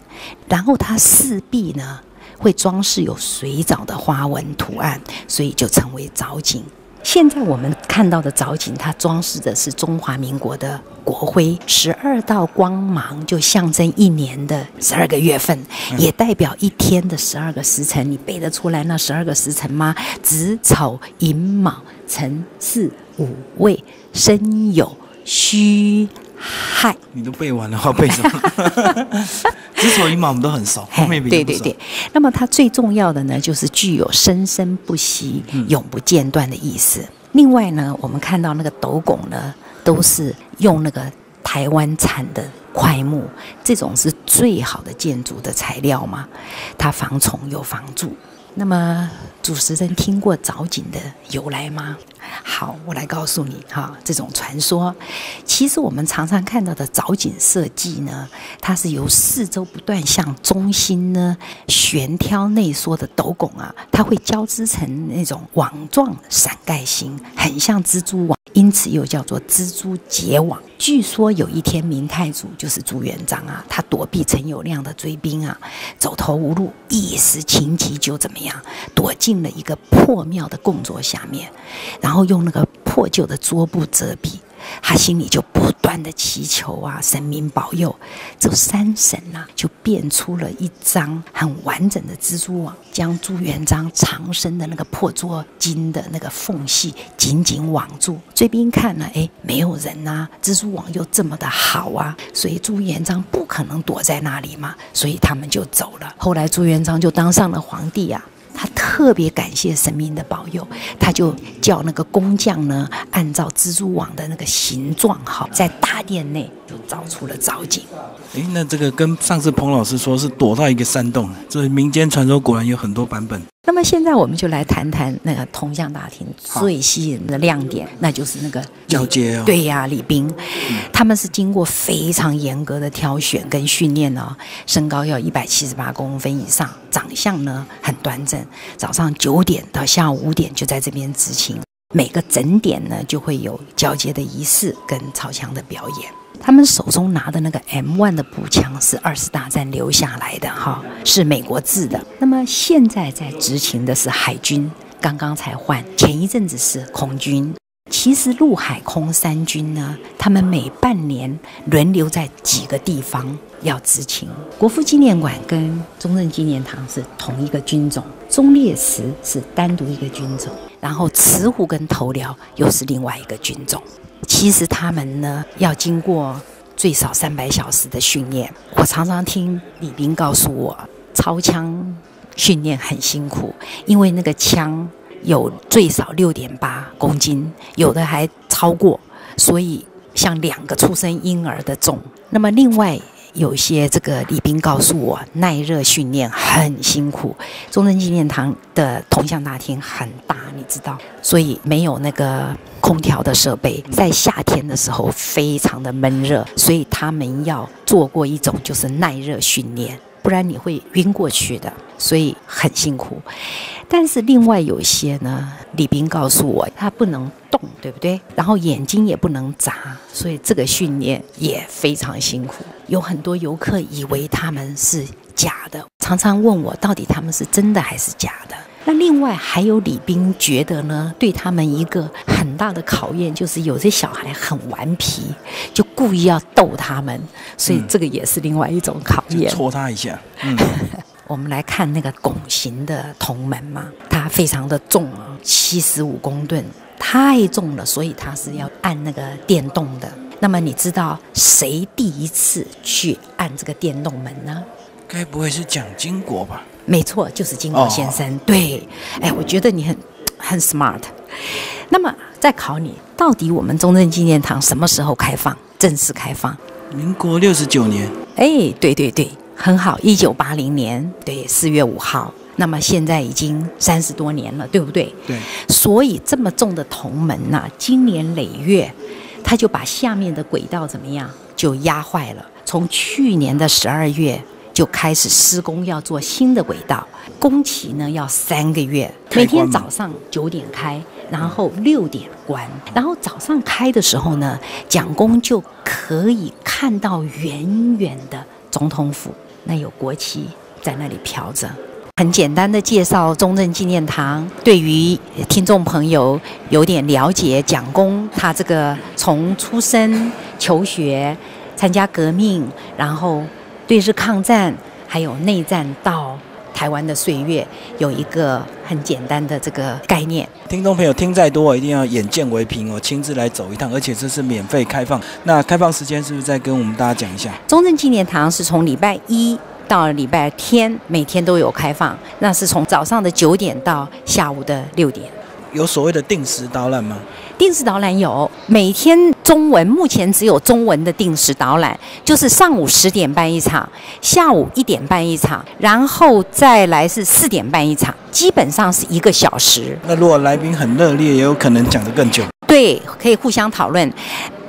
然后它四壁呢会装饰有水藻的花纹图案，所以就成为藻井。现在我们看到的藻井，它装饰的是中华民国的国徽，十二道光芒就象征一年的十二个月份，也代表一天的十二个时辰。你背得出来那十二个时辰吗？子丑寅卯辰巳午未申酉戌亥。你都背完了，要背什么？之所以嘛我们都很熟，对对对。那么它最重要的呢，就是具有生生不息、永不间断的意思。另外呢，我们看到那个斗拱呢，都是用那个台湾产的块木，这种是最好的建筑的材料嘛，它防虫又防蛀。那么主持人听过藻井的由来吗？好，我来告诉你哈，这种传说，其实我们常常看到的藻井设计呢，它是由四周不断向中心呢悬挑内缩的斗拱啊，它会交织成那种网状伞盖形，很像蜘蛛网，因此又叫做蜘蛛结网。据说有一天，明太祖就是朱元璋啊，他躲避陈友谅的追兵啊，走投无路，一时情急就怎么样，躲进了一个破庙的供桌下面，然后用那个破旧的桌布遮蔽。他心里就不断的祈求啊，神明保佑。这山神呐，就变出了一张很完整的蜘蛛网，将朱元璋藏身的那个破桌巾的那个缝隙紧紧网住。追兵看了，哎，没有人呐，蜘蛛网又这么的好啊，所以朱元璋不可能躲在那里嘛，所以他们就走了。后来朱元璋就当上了皇帝啊。他特别感谢神明的保佑，他就叫那个工匠呢，按照蜘蛛网的那个形状，哈，在大殿内就造出了藻井。诶，那这个跟上次彭老师说是躲到一个山洞，这民间传说果然有很多版本。那么现在我们就来谈谈那个铜像大厅最吸引的亮点，那就是那个交接哦。对呀，礼宾，他们是经过非常严格的挑选跟训练哦，身高要一百七十八公分以上，长相呢很端正。早上九点到下午五点就在这边执勤，每个整点呢就会有交接的仪式跟操枪的表演。他们手中拿的那个 M1 的步枪是二次大战留下来的哈，是美国制的。那么现在在执勤的是海军，刚刚才换，前一阵子是空军。其实陆海空三军呢，他们每半年轮流在几个地方要执勤。国父纪念馆跟中正纪念堂是同一个军种，忠烈祠是单独一个军种，然后慈湖跟头寮又是另外一个军种。其实他们呢，要经过最少三百小时的训练。我常常听李斌告诉我，操枪训练很辛苦，因为那个枪有最少六点八公斤，有的还超过，所以像两个出生婴儿的重。那么另外。有些这个礼宾告诉我，耐热训练很辛苦。中正纪念堂的铜像大厅很大，你知道，所以没有那个空调的设备，在夏天的时候非常的闷热，所以他们要做过一种就是耐热训练。不然你会晕过去的，所以很辛苦。但是另外有些呢，李斌告诉我，他不能动，对不对？然后眼睛也不能眨，所以这个训练也非常辛苦。有很多游客以为他们是假的，常常问我到底他们是真的还是假的。那另外还有李斌觉得呢，对他们一个很大的考验就是有些小孩很顽皮，就故意要逗他们，所以这个也是另外一种考验。戳他一下。嗯，我们来看那个拱形的铜门嘛，它非常的重啊，七十五公吨，太重了，所以它是要按那个电动的。那么你知道谁第一次去按这个电动门呢？该不会是蒋经国吧？没错，就是经国先生。对，哎，我觉得你很很 smart。那么再考你，到底我们中正纪念堂什么时候开放？正式开放？民国六十九年。哎，对对对，很好，一九八零年，对，四月五号。那么现在已经三十多年了，对不对？对。所以这么重的铜门呐，经年累月，他就把下面的轨道怎么样，就压坏了。从去年的十二月。就开始施工，要做新的轨道，工期呢要三个月。每天早上九点开，然后六点关。然后早上开的时候呢，蒋公就可以看到远远的总统府，那有国旗在那里飘着。很简单的介绍中正纪念堂，对于听众朋友有点了解蒋公他这个从出生、求学、参加革命，然后。对日抗战，还有内战到台湾的岁月，有一个很简单的这个概念。听众朋友听再多，一定要眼见为凭哦，亲自来走一趟，而且这是免费开放。那开放时间是不是再跟我们大家讲一下？中正纪念堂是从礼拜一到礼拜天，每天都有开放。那是从早上的九点到下午的六点。有所谓的定时导览吗？定时导览有，每天中文目前只有中文的定时导览，就是上午十点半一场，下午一点半一场，然后再来是四点半一场，基本上是一个小时。那如果来宾很热烈，也有可能讲得更久。对，可以互相讨论。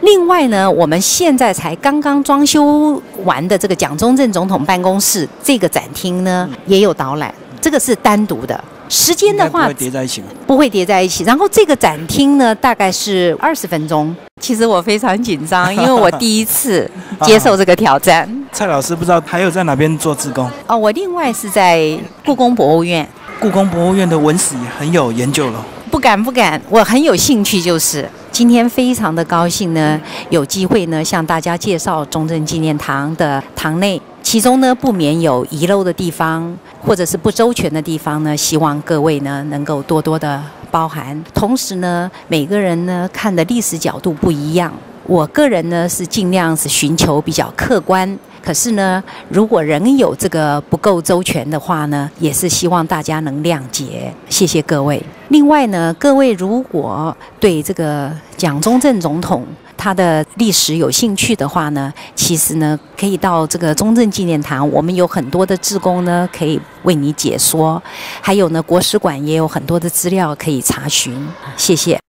另外呢，我们现在才刚刚装修完的这个蒋中正总统办公室这个展厅呢，也有导览，这个是单独的。时间的话不会叠在一起吗？不会叠在一起。然后这个展厅呢，大概是二十分钟。其实我非常紧张，因为我第一次接受这个挑战。蔡老师不知道还有在哪边做志工？哦，我另外是在故宫博物院。故宫博物院的文史也很有研究了。不敢不敢，我很有兴趣。就是今天非常的高兴呢，有机会呢向大家介绍中正纪念堂的堂内。其中呢，不免有遗漏的地方，或者是不周全的地方呢，希望各位呢能够多多的包涵。同时呢，每个人呢看的历史角度不一样，我个人呢是尽量是寻求比较客观。可是呢，如果仍有这个不够周全的话呢，也是希望大家能谅解。谢谢各位。另外呢，各位如果对这个蒋中正总统他的历史有兴趣的话呢，其实呢可以到这个中正纪念堂，我们有很多的志工呢可以为你解说，还有呢国史馆也有很多的资料可以查询。谢谢。